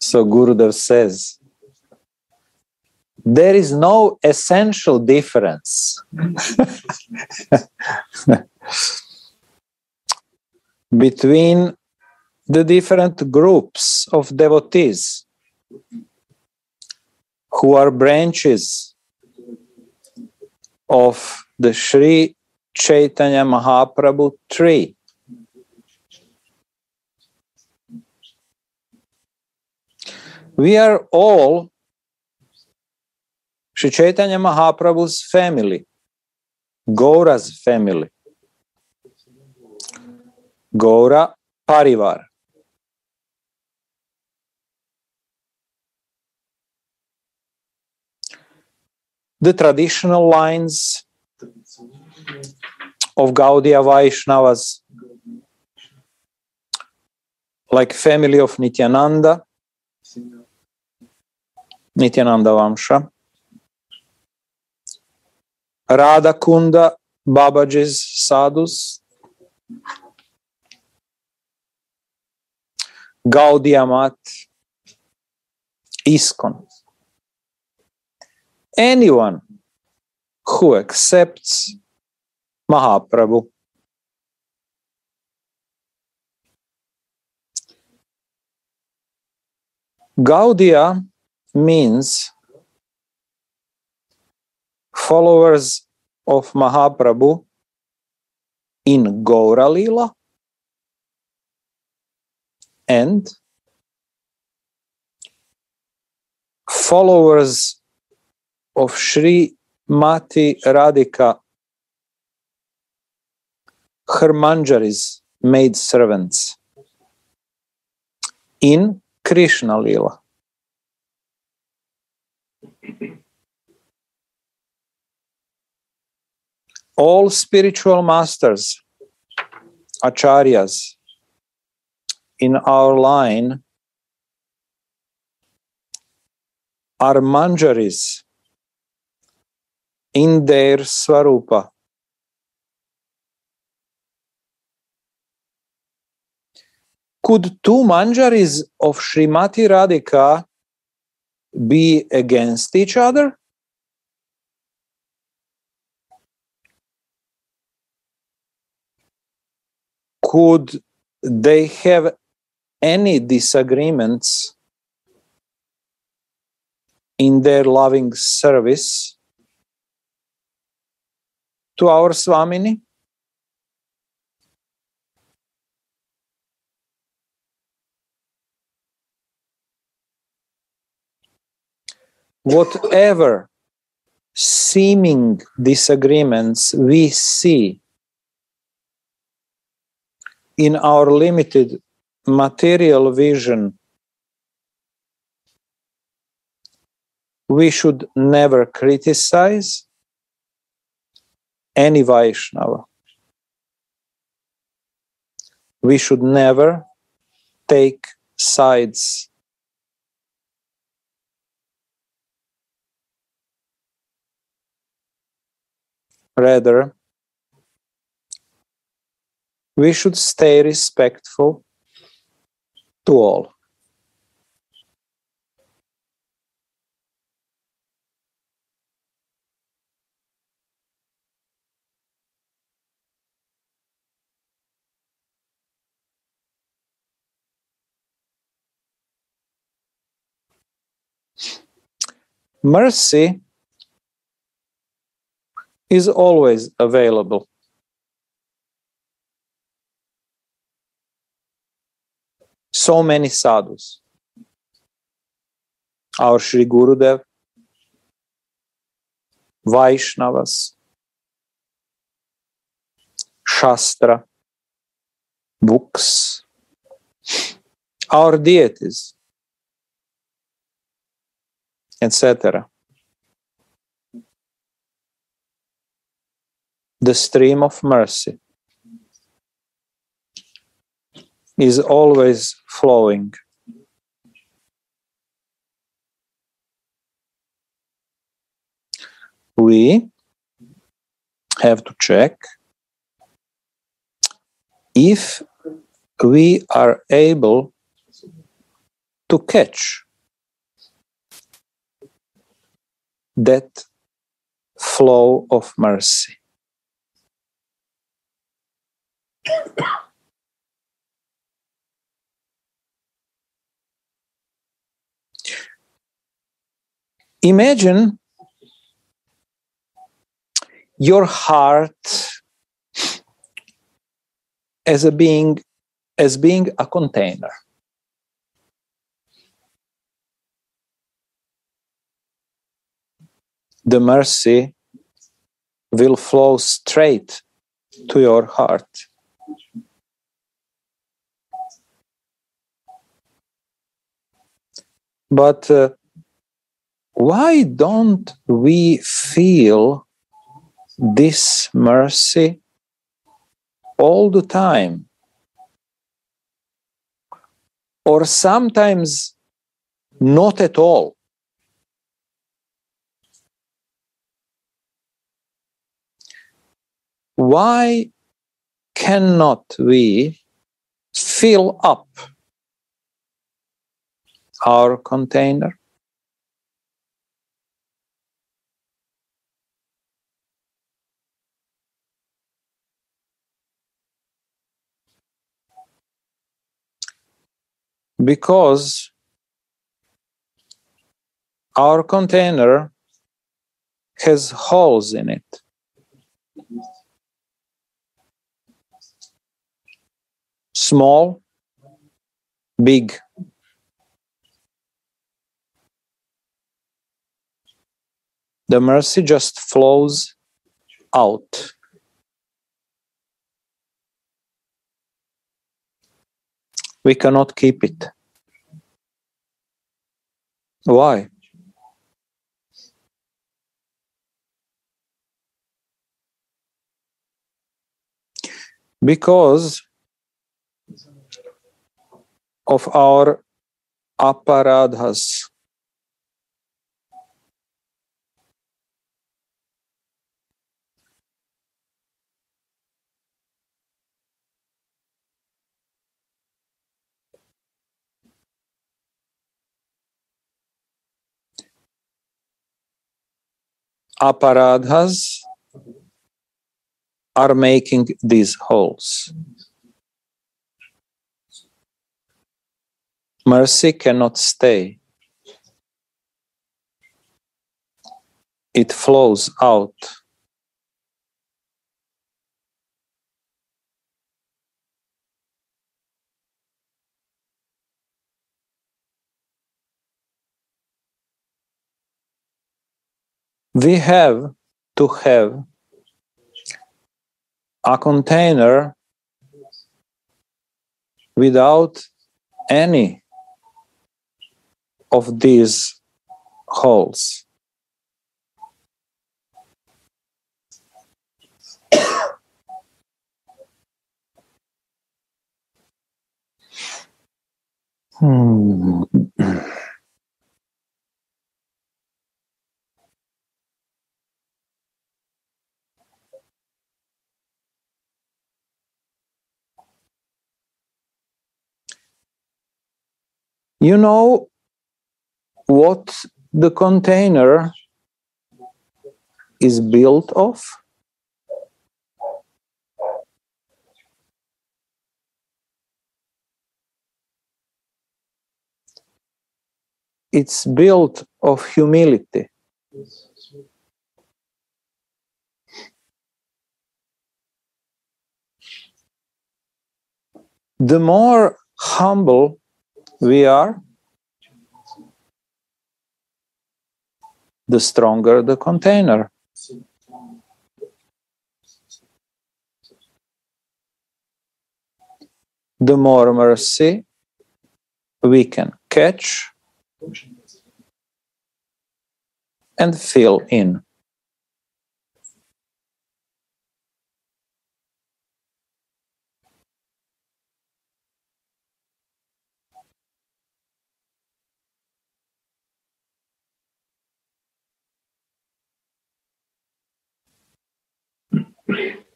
So Gurudev says, there is no essential difference [LAUGHS] between the different groups of devotees who are branches of the Sri Chaitanya Mahaprabhu tree. We are all Sri Chaitanya Mahaprabhu's family, Gaura's family, Gaura Parivar. The traditional lines of Gaudiya Vaishnavas, like family of Nityananda, Nityananda Vamsha, Radha Kunda Babaji's sadhus, Gaudiamat, Iskon. Anyone who accepts Mahaprabhu. Gaudiya means followers of Mahaprabhu in Gaura Lila and followers of Sri Mati Radhika, her Manjari's maid servants in Krishna Lila. All spiritual masters, acharyas in our line are manjaris in their swarupa. Could two manjaris of Srimati Radhika be against each other? Could they have any disagreements in their loving service to our Swamini? Whatever seeming disagreements we see in our limited material vision, we should never criticize any Vaishnava. We should never take sides. Rather, we should stay respectful to all. Mercy is always available. So many sadhus. Our Sri Gurudev, Vaishnavas, Shastra, books, our deities, etc. The stream of mercy is always flowing. We have to check if we are able to catch that flow of mercy. Imagine your heart as a being as being a container. The mercy will flow straight to your heart. But uh, why don't we feel this mercy all the time. Or sometimes not at all. Why cannot we fill up our container? Because our container has holes in it. Small, big. The mercy just flows out. We cannot keep it. Why? Because of our aparadhas. Aparadhas are making these holes. Mercy cannot stay. It flows out. We have to have a container without any of these holes. [COUGHS] hmm. You know what the container is built of? It's built of humility. The more humble we are, the stronger the container. The more mercy we can catch and fill in.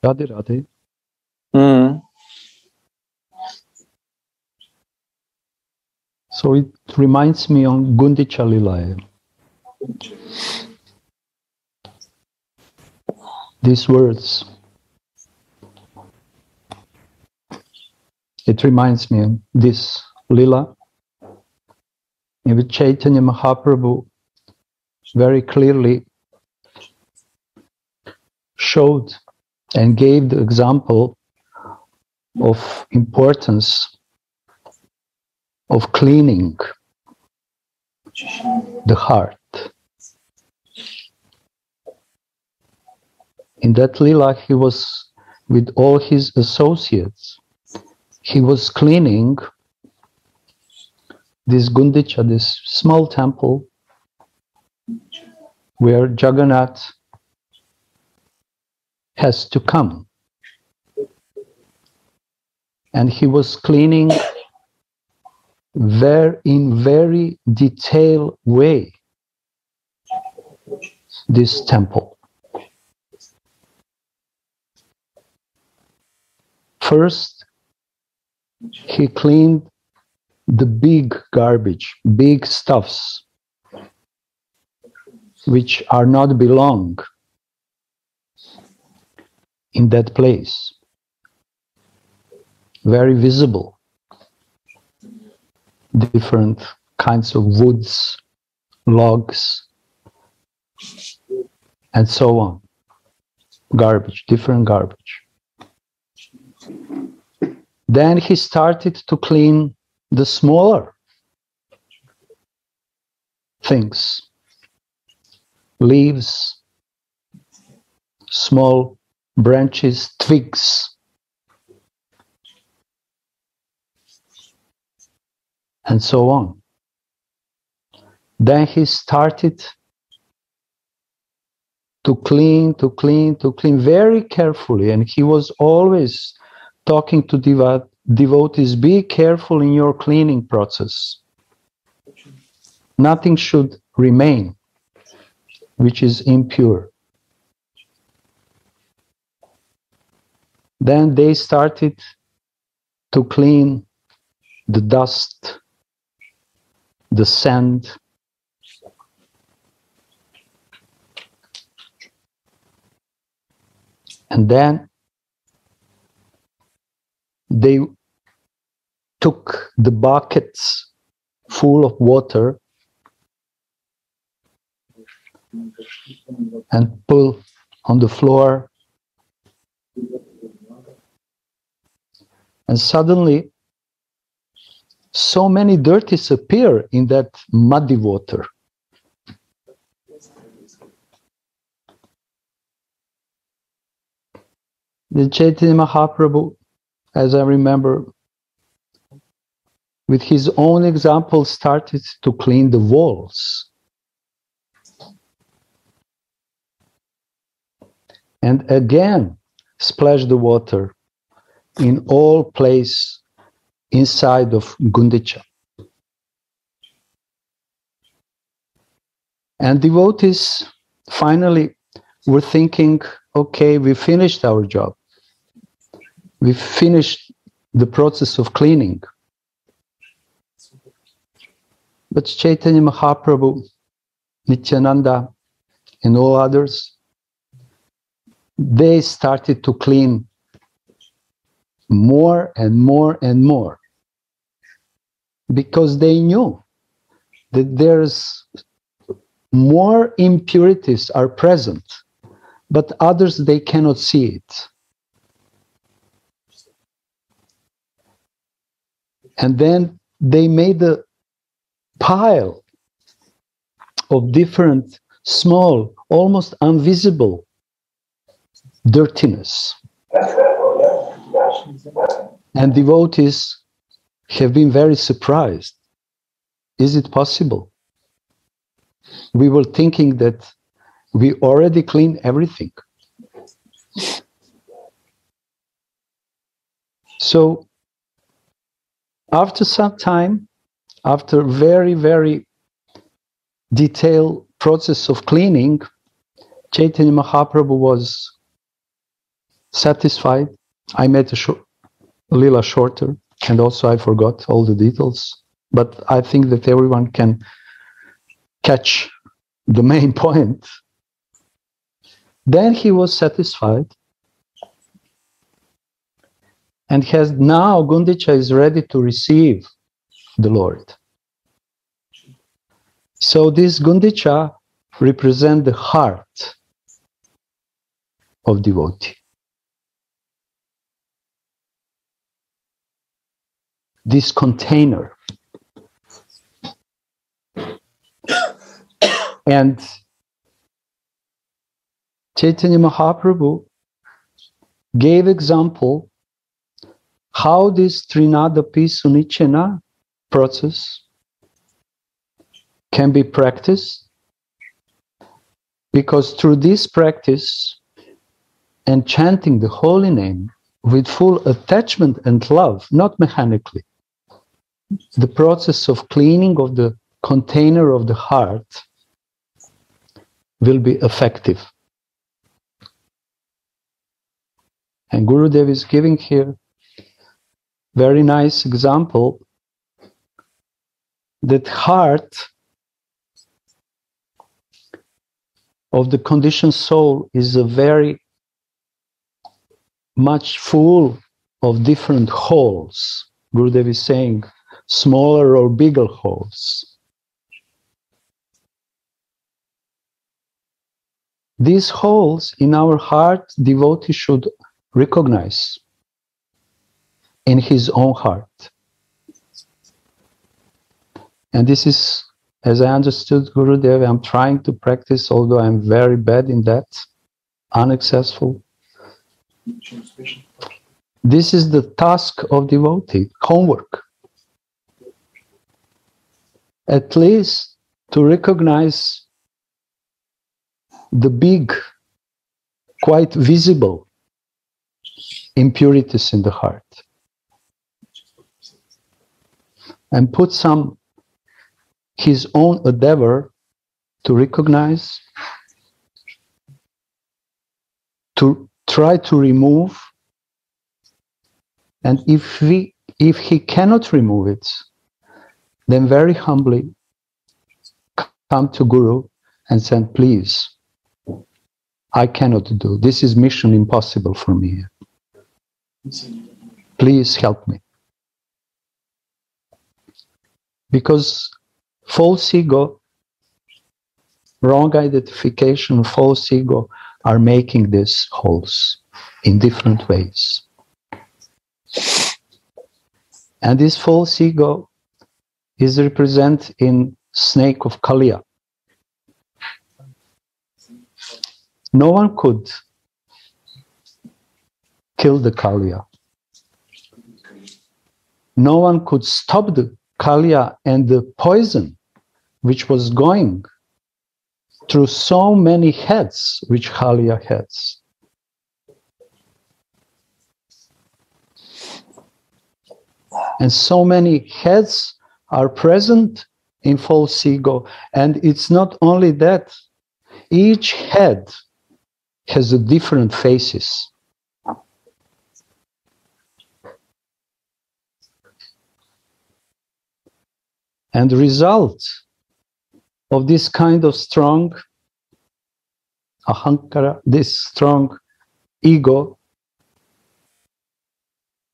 Radhe Radhe. Mm. So it reminds me on Gundicha Lila. These words. It reminds me of this Lila in which Chaitanya Mahaprabhu very clearly showed and gave the example of importance of cleaning the heart. In that lila, he was with all his associates. He was cleaning this Gundicha, this small temple where Jagannath has to come. And he was cleaning very in very detailed way this temple. First, he cleaned the big garbage, big stuffs, which are not belong in that place. Very visible. Different kinds of woods, logs, and so on. Garbage, different garbage. Then he started to clean the smaller things leaves, small branches, twigs, and so on. Then he started to clean, to clean, to clean very carefully, and he was always talking to devo- devotees be careful in your cleaning process. Nothing should remain which is impure. Then they started to clean the dust, the sand, and then they took the buckets full of water and pull on the floor. And suddenly, so many dirties appear in that muddy water. The Chaitanya Mahaprabhu, as I remember, with his own example, started to clean the walls. And again, splash the water in all place inside of Gundicha. And devotees finally were thinking, okay, we finished our job. We finished the process of cleaning. But Chaitanya Mahaprabhu, Nityananda, and all others, they started to clean more and more and more. Because they knew that there's more impurities are present but others they cannot see it. And then they made a pile of different small almost invisible dirtiness and devotees have been very surprised. Is it possible? We were thinking that we already clean everything. So, after some time, after very, very detailed process of cleaning, Chaitanya Mahaprabhu was satisfied. I made a, short, a little shorter, and also I forgot all the details. But I think that everyone can catch the main [LAUGHS] point. Then he was satisfied and has now Gundicha is ready to receive the Lord. So this Gundicha represent the heart of devotee. This container. and Chaitanya Mahaprabhu gave example how this Trinadapi Sunichena process can be practiced because through this practice and chanting the holy name with full attachment and love, not mechanically, the process of cleaning of the container of the heart will be effective. And Gurudev is giving here very nice example that heart of the conditioned soul is a very much full of different holes. Gurudev is saying smaller or bigger holes. These holes in our heart, devotee should recognize in his own heart. And this is, as I understood Guru Gurudev, I'm trying to practice, although I'm very bad in that, unsuccessful. This is the task of devotee, homework. At least to recognize the big, quite visible impurities in the heart. And put some his own endeavor to recognize, to try to remove, and if we if he cannot remove it, then very humbly come to Guru and say, please, I cannot do. This is mission impossible for me. Please help me. Because false ego, wrong identification, false ego are making these holes in different ways. And this false ego is represented in snake of Kaliya. No one could kill the Kaliya. No one could stop the Kaliya and the poison which was going through so many heads which Kaliya has. And so many heads are present in false ego. And it's not only that, each head has a different faces. And the result of this kind of strong ahankara, this strong ego,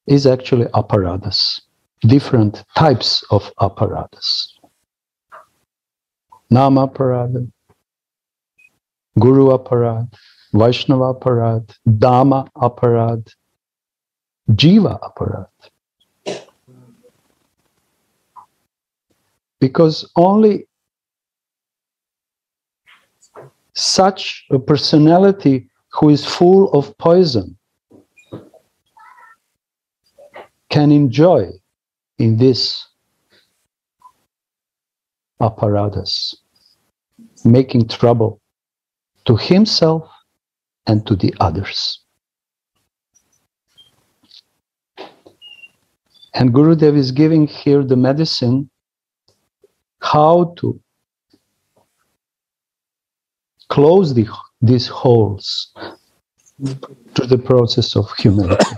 is actually aparadhas, different types of aparadhas. Nama aparad, Guru aparad, Vaishnava aparad, Dhama aparad, Jiva aparad. Because only such a personality who is full of poison can enjoy in this aparadhas, making trouble to himself and to the others. And Gurudev is giving here the medicine how to close the, these holes to the process of humility.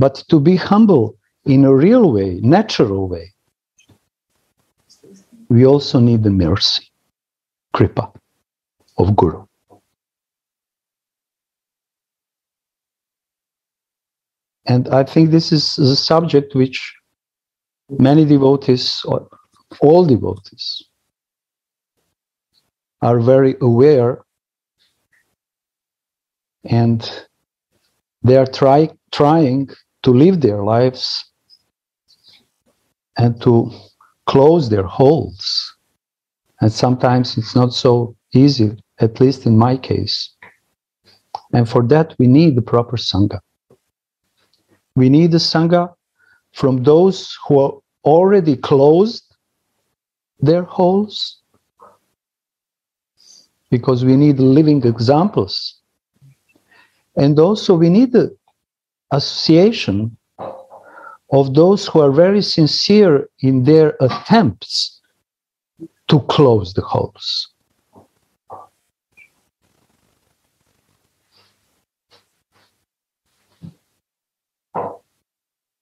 But to be humble in a real way, natural way, we also need the mercy, kripa of Guru. And I think this is a subject which many devotees, or all devotees, are very aware and they are try, trying to live their lives and to close their holes. And sometimes it's not so easy, at least in my case. And for that, we need the proper Sangha. We need the Sangha from those who are already closed their holes because we need living examples. And also, we need the association of those who are very sincere in their attempts to close the holes.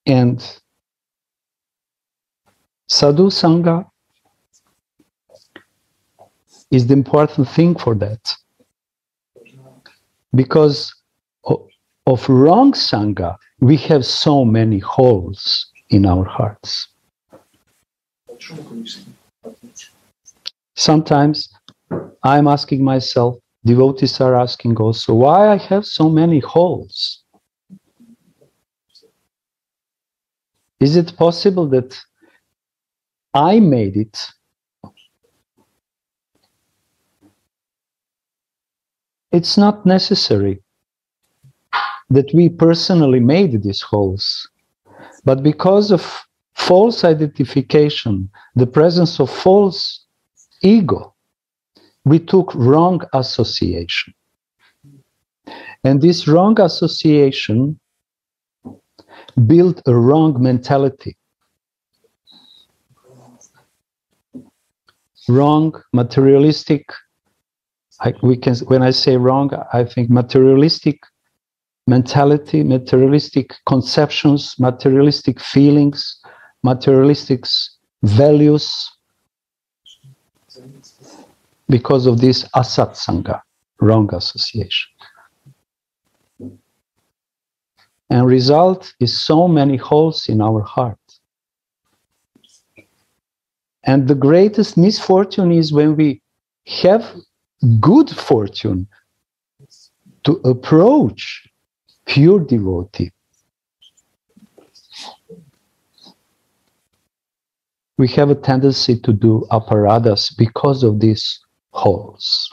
And Sadhu Sangha is the important thing for that. Because of wrong Sangha, we have so many holes in our hearts. Sometimes I'm asking myself, devotees are asking also, why I have so many holes? Is it possible that I made it? It's not necessary that we personally made these holes, but because of false identification, the presence of false ego, we took wrong association. And this wrong association built a wrong mentality. Wrong materialistic. I, we can when I say wrong, I think materialistic mentality, materialistic conceptions, materialistic feelings, materialistic values, because of this asat sangha, wrong association. And result is so many holes in our heart. And the greatest misfortune is when we have good fortune to approach pure devotee. We have a tendency to do aparadhas because of these holes.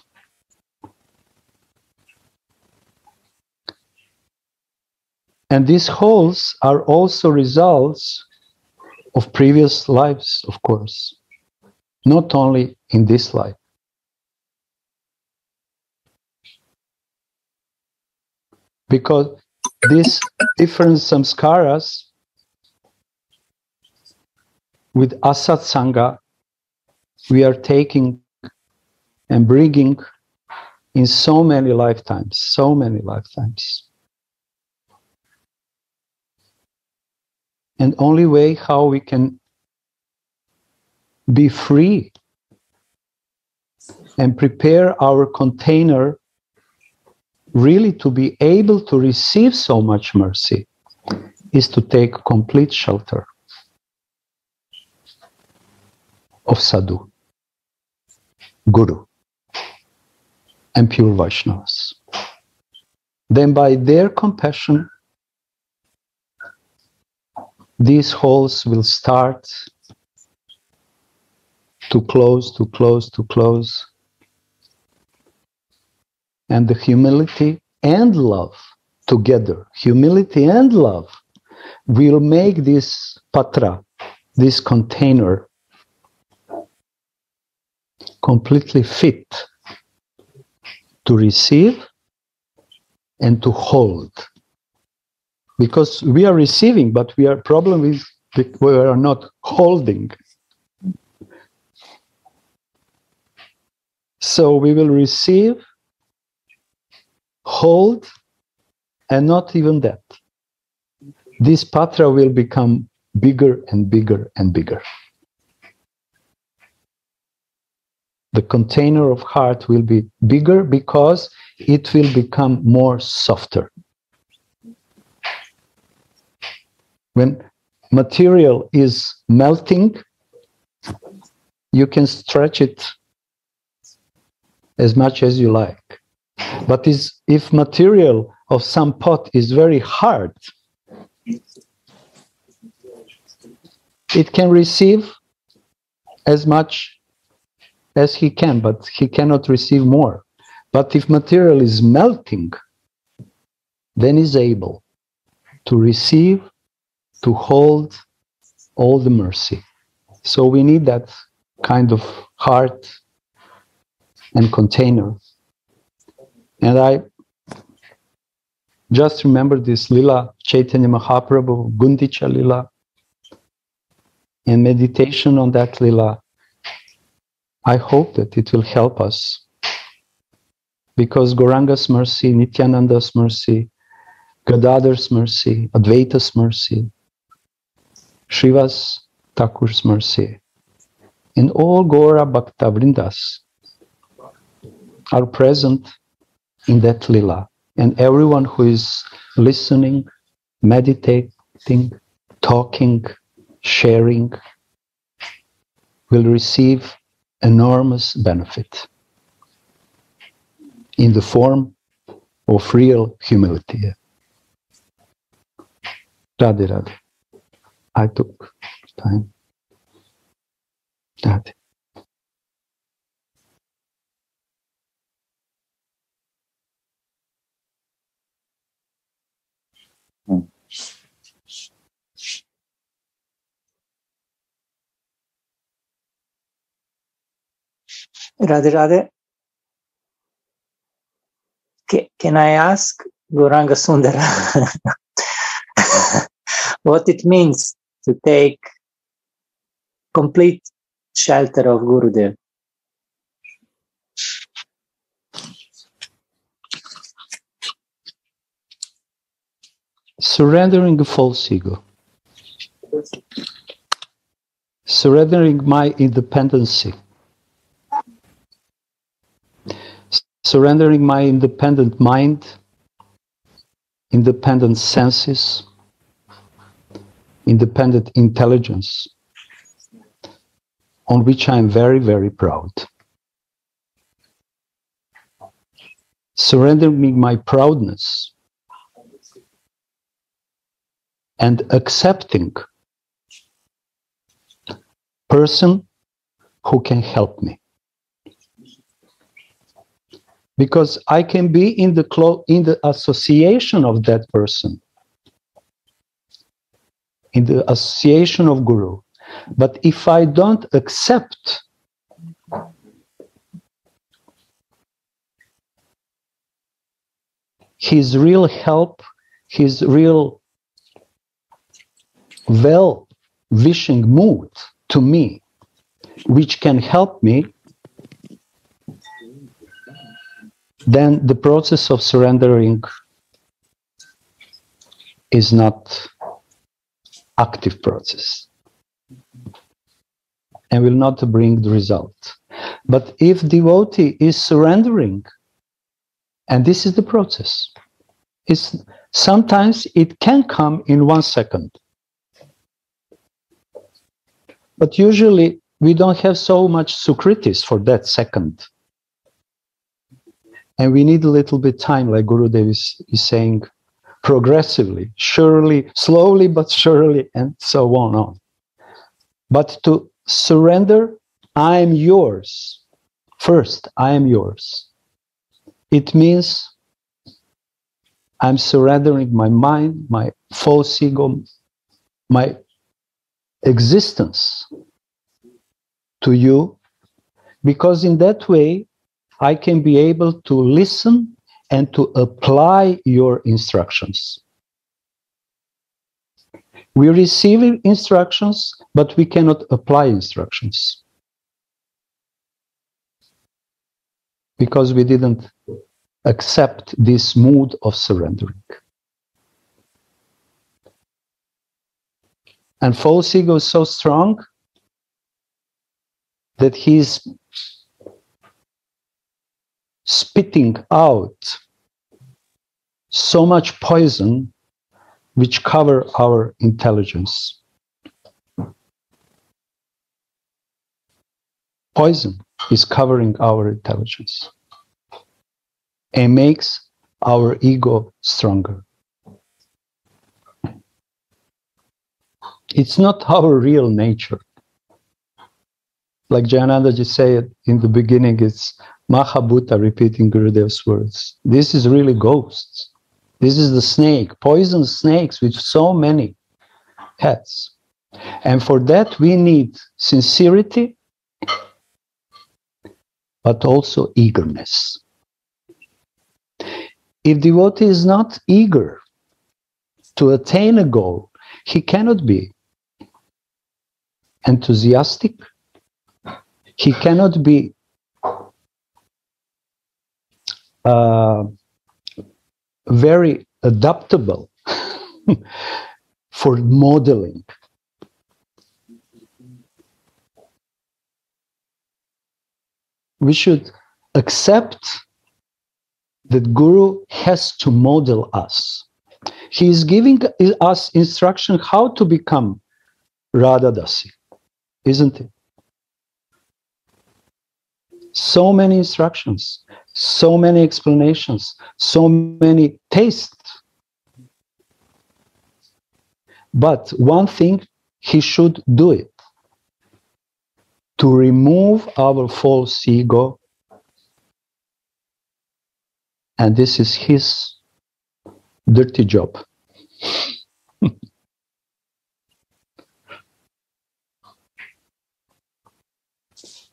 And these holes are also results of previous lives, of course, not only in this life. Because these different samskaras with asat sangha, we are taking and bringing in so many lifetimes, so many lifetimes. And only way how we can be free and prepare our container really to be able to receive so much mercy is to take complete shelter of sadhu, guru, and pure Vaishnavas. Then, by their compassion, these holes will start to close, to close, to close and the humility and love together, humility and love, will make this patra, this container, completely fit to receive and to hold. Because we are receiving, but we are problem is we are not holding. So we will receive, hold, and not even that. This patra will become bigger and bigger and bigger. The container of heart will be bigger because it will become more softer. When material is melting, you can stretch it as much as you like. But is, if material of some pot is very hard, it can receive as much as he can, but he cannot receive more. But if material is melting, then is able to receive, to hold all the mercy. So we need that kind of heart and container. And I just remember this Lila Chaitanya Mahaprabhu, Gundicha Lila, and meditation on that Lila. I hope that it will help us because Gauranga's mercy, Nityananda's mercy, Gadadhar's mercy, Advaita's mercy, Shrivas Thakur's mercy, and all Gora Bhakta Vrindas are present in that lila. And everyone who is listening, meditating, talking, sharing will receive enormous benefit in the form of real humility. Radhe Radhe. I took time. Radhe. Radhe Radhe. Can I ask Gauranga Sundara [LAUGHS] what it means to take complete shelter of Gurudev? Surrendering false ego. Surrendering my independency. Surrendering my independent mind, independent senses, independent intelligence, on which I am very, very proud. Surrendering my proudness and accepting person who can help me because i can be in the clo- in the association of that person. In the association of guru. But if i don't accept his real help his real well wishing mood to me, which can help me, then the process of surrendering is not active process and will not bring the result. But if devotee is surrendering, and this is the process, is sometimes it can come in one second but usually we don't have so much sukritis for that second. And we need a little bit time, like Gurudev is, is saying, progressively, surely, slowly but surely, and so on on. But to surrender, I am yours. First, I am yours. It means I'm surrendering my mind, my false ego, my existence to you, because in that way I can be able to listen and to apply your instructions. We receive instructions, but we cannot apply instructions because we didn't accept this mood of surrendering. And false ego is so strong that he's spitting out so much poison which cover our intelligence. Poison is covering our intelligence and makes our ego stronger. It's not [LAUGHS] our real nature. Like Jayananda just said in the beginning, it's Mahabhuta repeating Gurudev's words. This is really ghosts. This is the snake, poison snakes with so many heads. And for that, we need sincerity, but also eagerness. If devotee is not eager to attain a goal, he cannot be enthusiastic, he cannot be uh, very adaptable [LAUGHS] for modeling. We should accept that Guru has to model us. He is giving us instruction how to become Radha Dasi, isn't it? So many instructions so many explanations, so many tastes. But one thing, he should do it to remove our false ego. And this is his dirty job. [LAUGHS]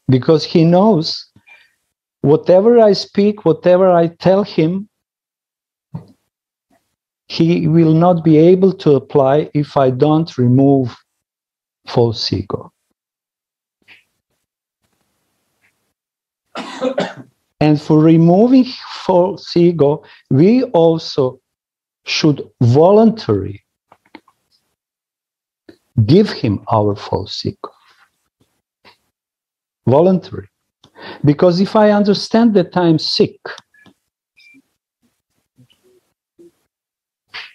because he knows whatever I speak, whatever I tell him, he will not be able to apply if I don't remove false ego. [COUGHS] and for removing false ego, we also should voluntarily give him our false ego. Voluntary. Because if I understand that I'm sick,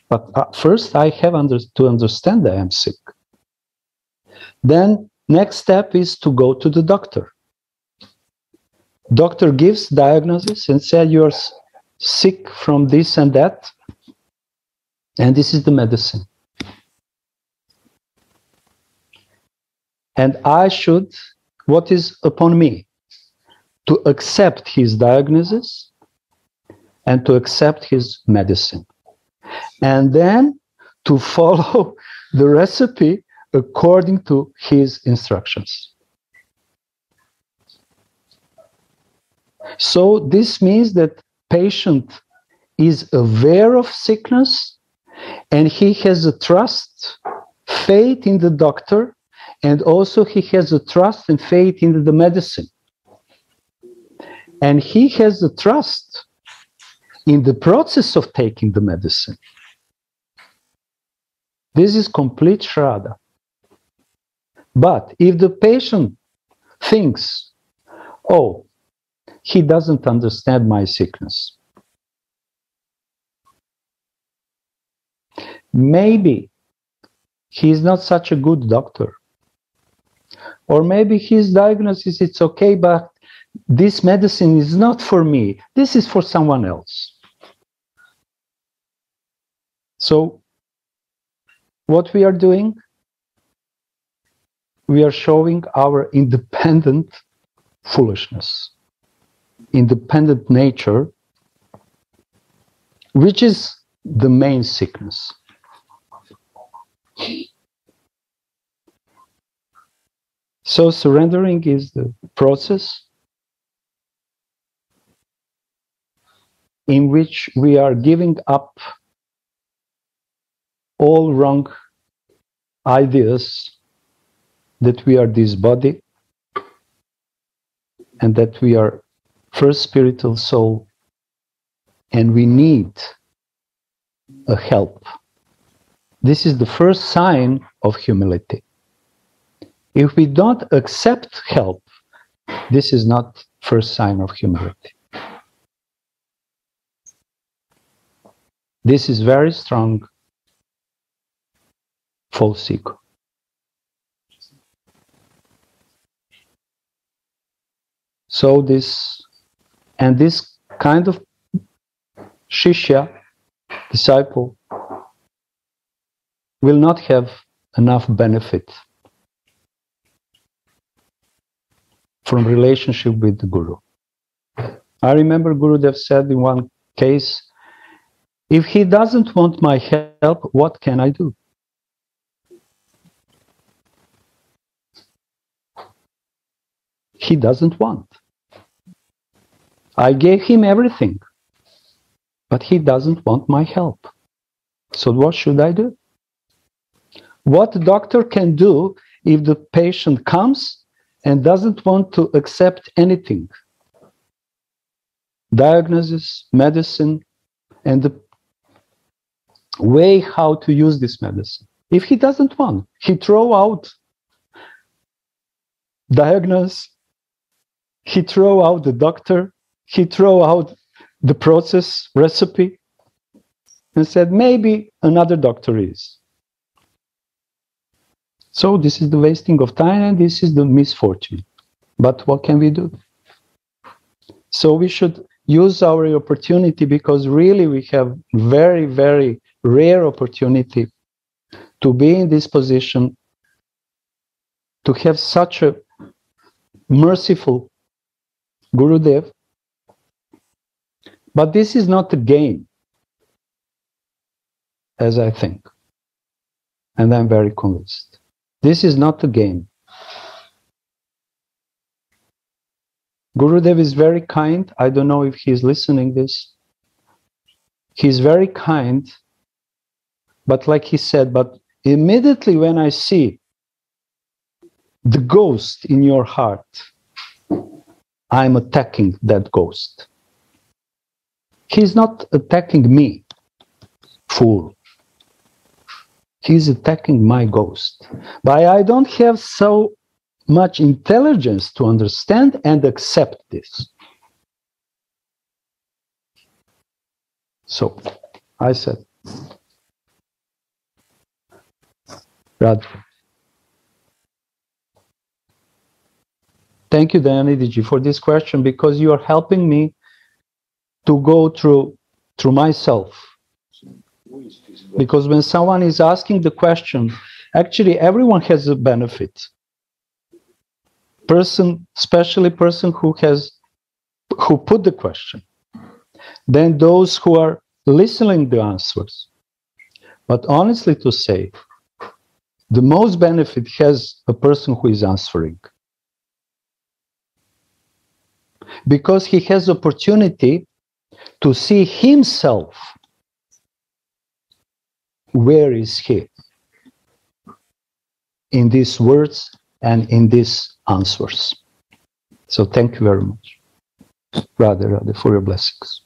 but uh, first I have under, to understand that I'm sick. Then next step is to go to the doctor. Doctor gives diagnosis and said you're sick from this and that, and this is the medicine. And I should, what is upon me? To accept his diagnosis and to accept his medicine. And then to [LAUGHS] follow the recipe according to his instructions. So this means that patient is aware of sickness and he has a trust, faith in the doctor, and also he has a trust and faith in the medicine and he has the trust in the process of taking the medicine. This is complete Shraddha. But if the patient thinks, oh, he doesn't understand my sickness, maybe he is not such a good doctor. Or maybe his diagnosis it's okay, but this medicine is not for me, this is for someone else. So, what we are doing, we are showing our independent foolishness, independent nature, which is the main sickness. So surrendering is the process in which we are giving up all wrong ideas that we are this body and that we are first spiritual soul and we need a help. This is the first sign of humility. If we don't accept help, this is not first sign of humility. This is very strong false ego. So this and this kind of shishya, disciple, will not have enough benefit from relationship with the guru. I remember Gurudev said in one case, if he doesn't want my help, what can I do? He doesn't want. I gave him everything, but he doesn't want my help. So, what should I do? What doctor can do if the patient comes and doesn't want to accept anything diagnosis, medicine, and the way how to use this medicine. If he doesn't want, he throw out diagnose, he throw out the doctor, he throw out the process recipe, and said maybe another doctor is. So this is the wasting of time and this is the misfortune. But what can we do? So we should use our opportunity because really we have very, very rare opportunity to be in this position, to have such a merciful Gurudev. But this is not a game, as I think. And I'm very convinced. This is not a game. Gurudev is very kind. I don't know if he's listening this. He's very kind, but like he said, but immediately when I see the ghost in your heart, I'm attacking that ghost. He's not attacking me, fool he's attacking my ghost. But I don't have so much intelligence to understand and accept this. So I said, Radha. Thank you, Dayanidhiji, for this question because you are helping me to go through through myself because when someone is asking the question, actually everyone has a benefit. Person, especially person who has who put the question. Then those who are listening the answers. But honestly to say, the most benefit has a person who is answering. Because he has opportunity to see himself where is he in these words and in these answers. So thank you very much. Radha, for your blessings.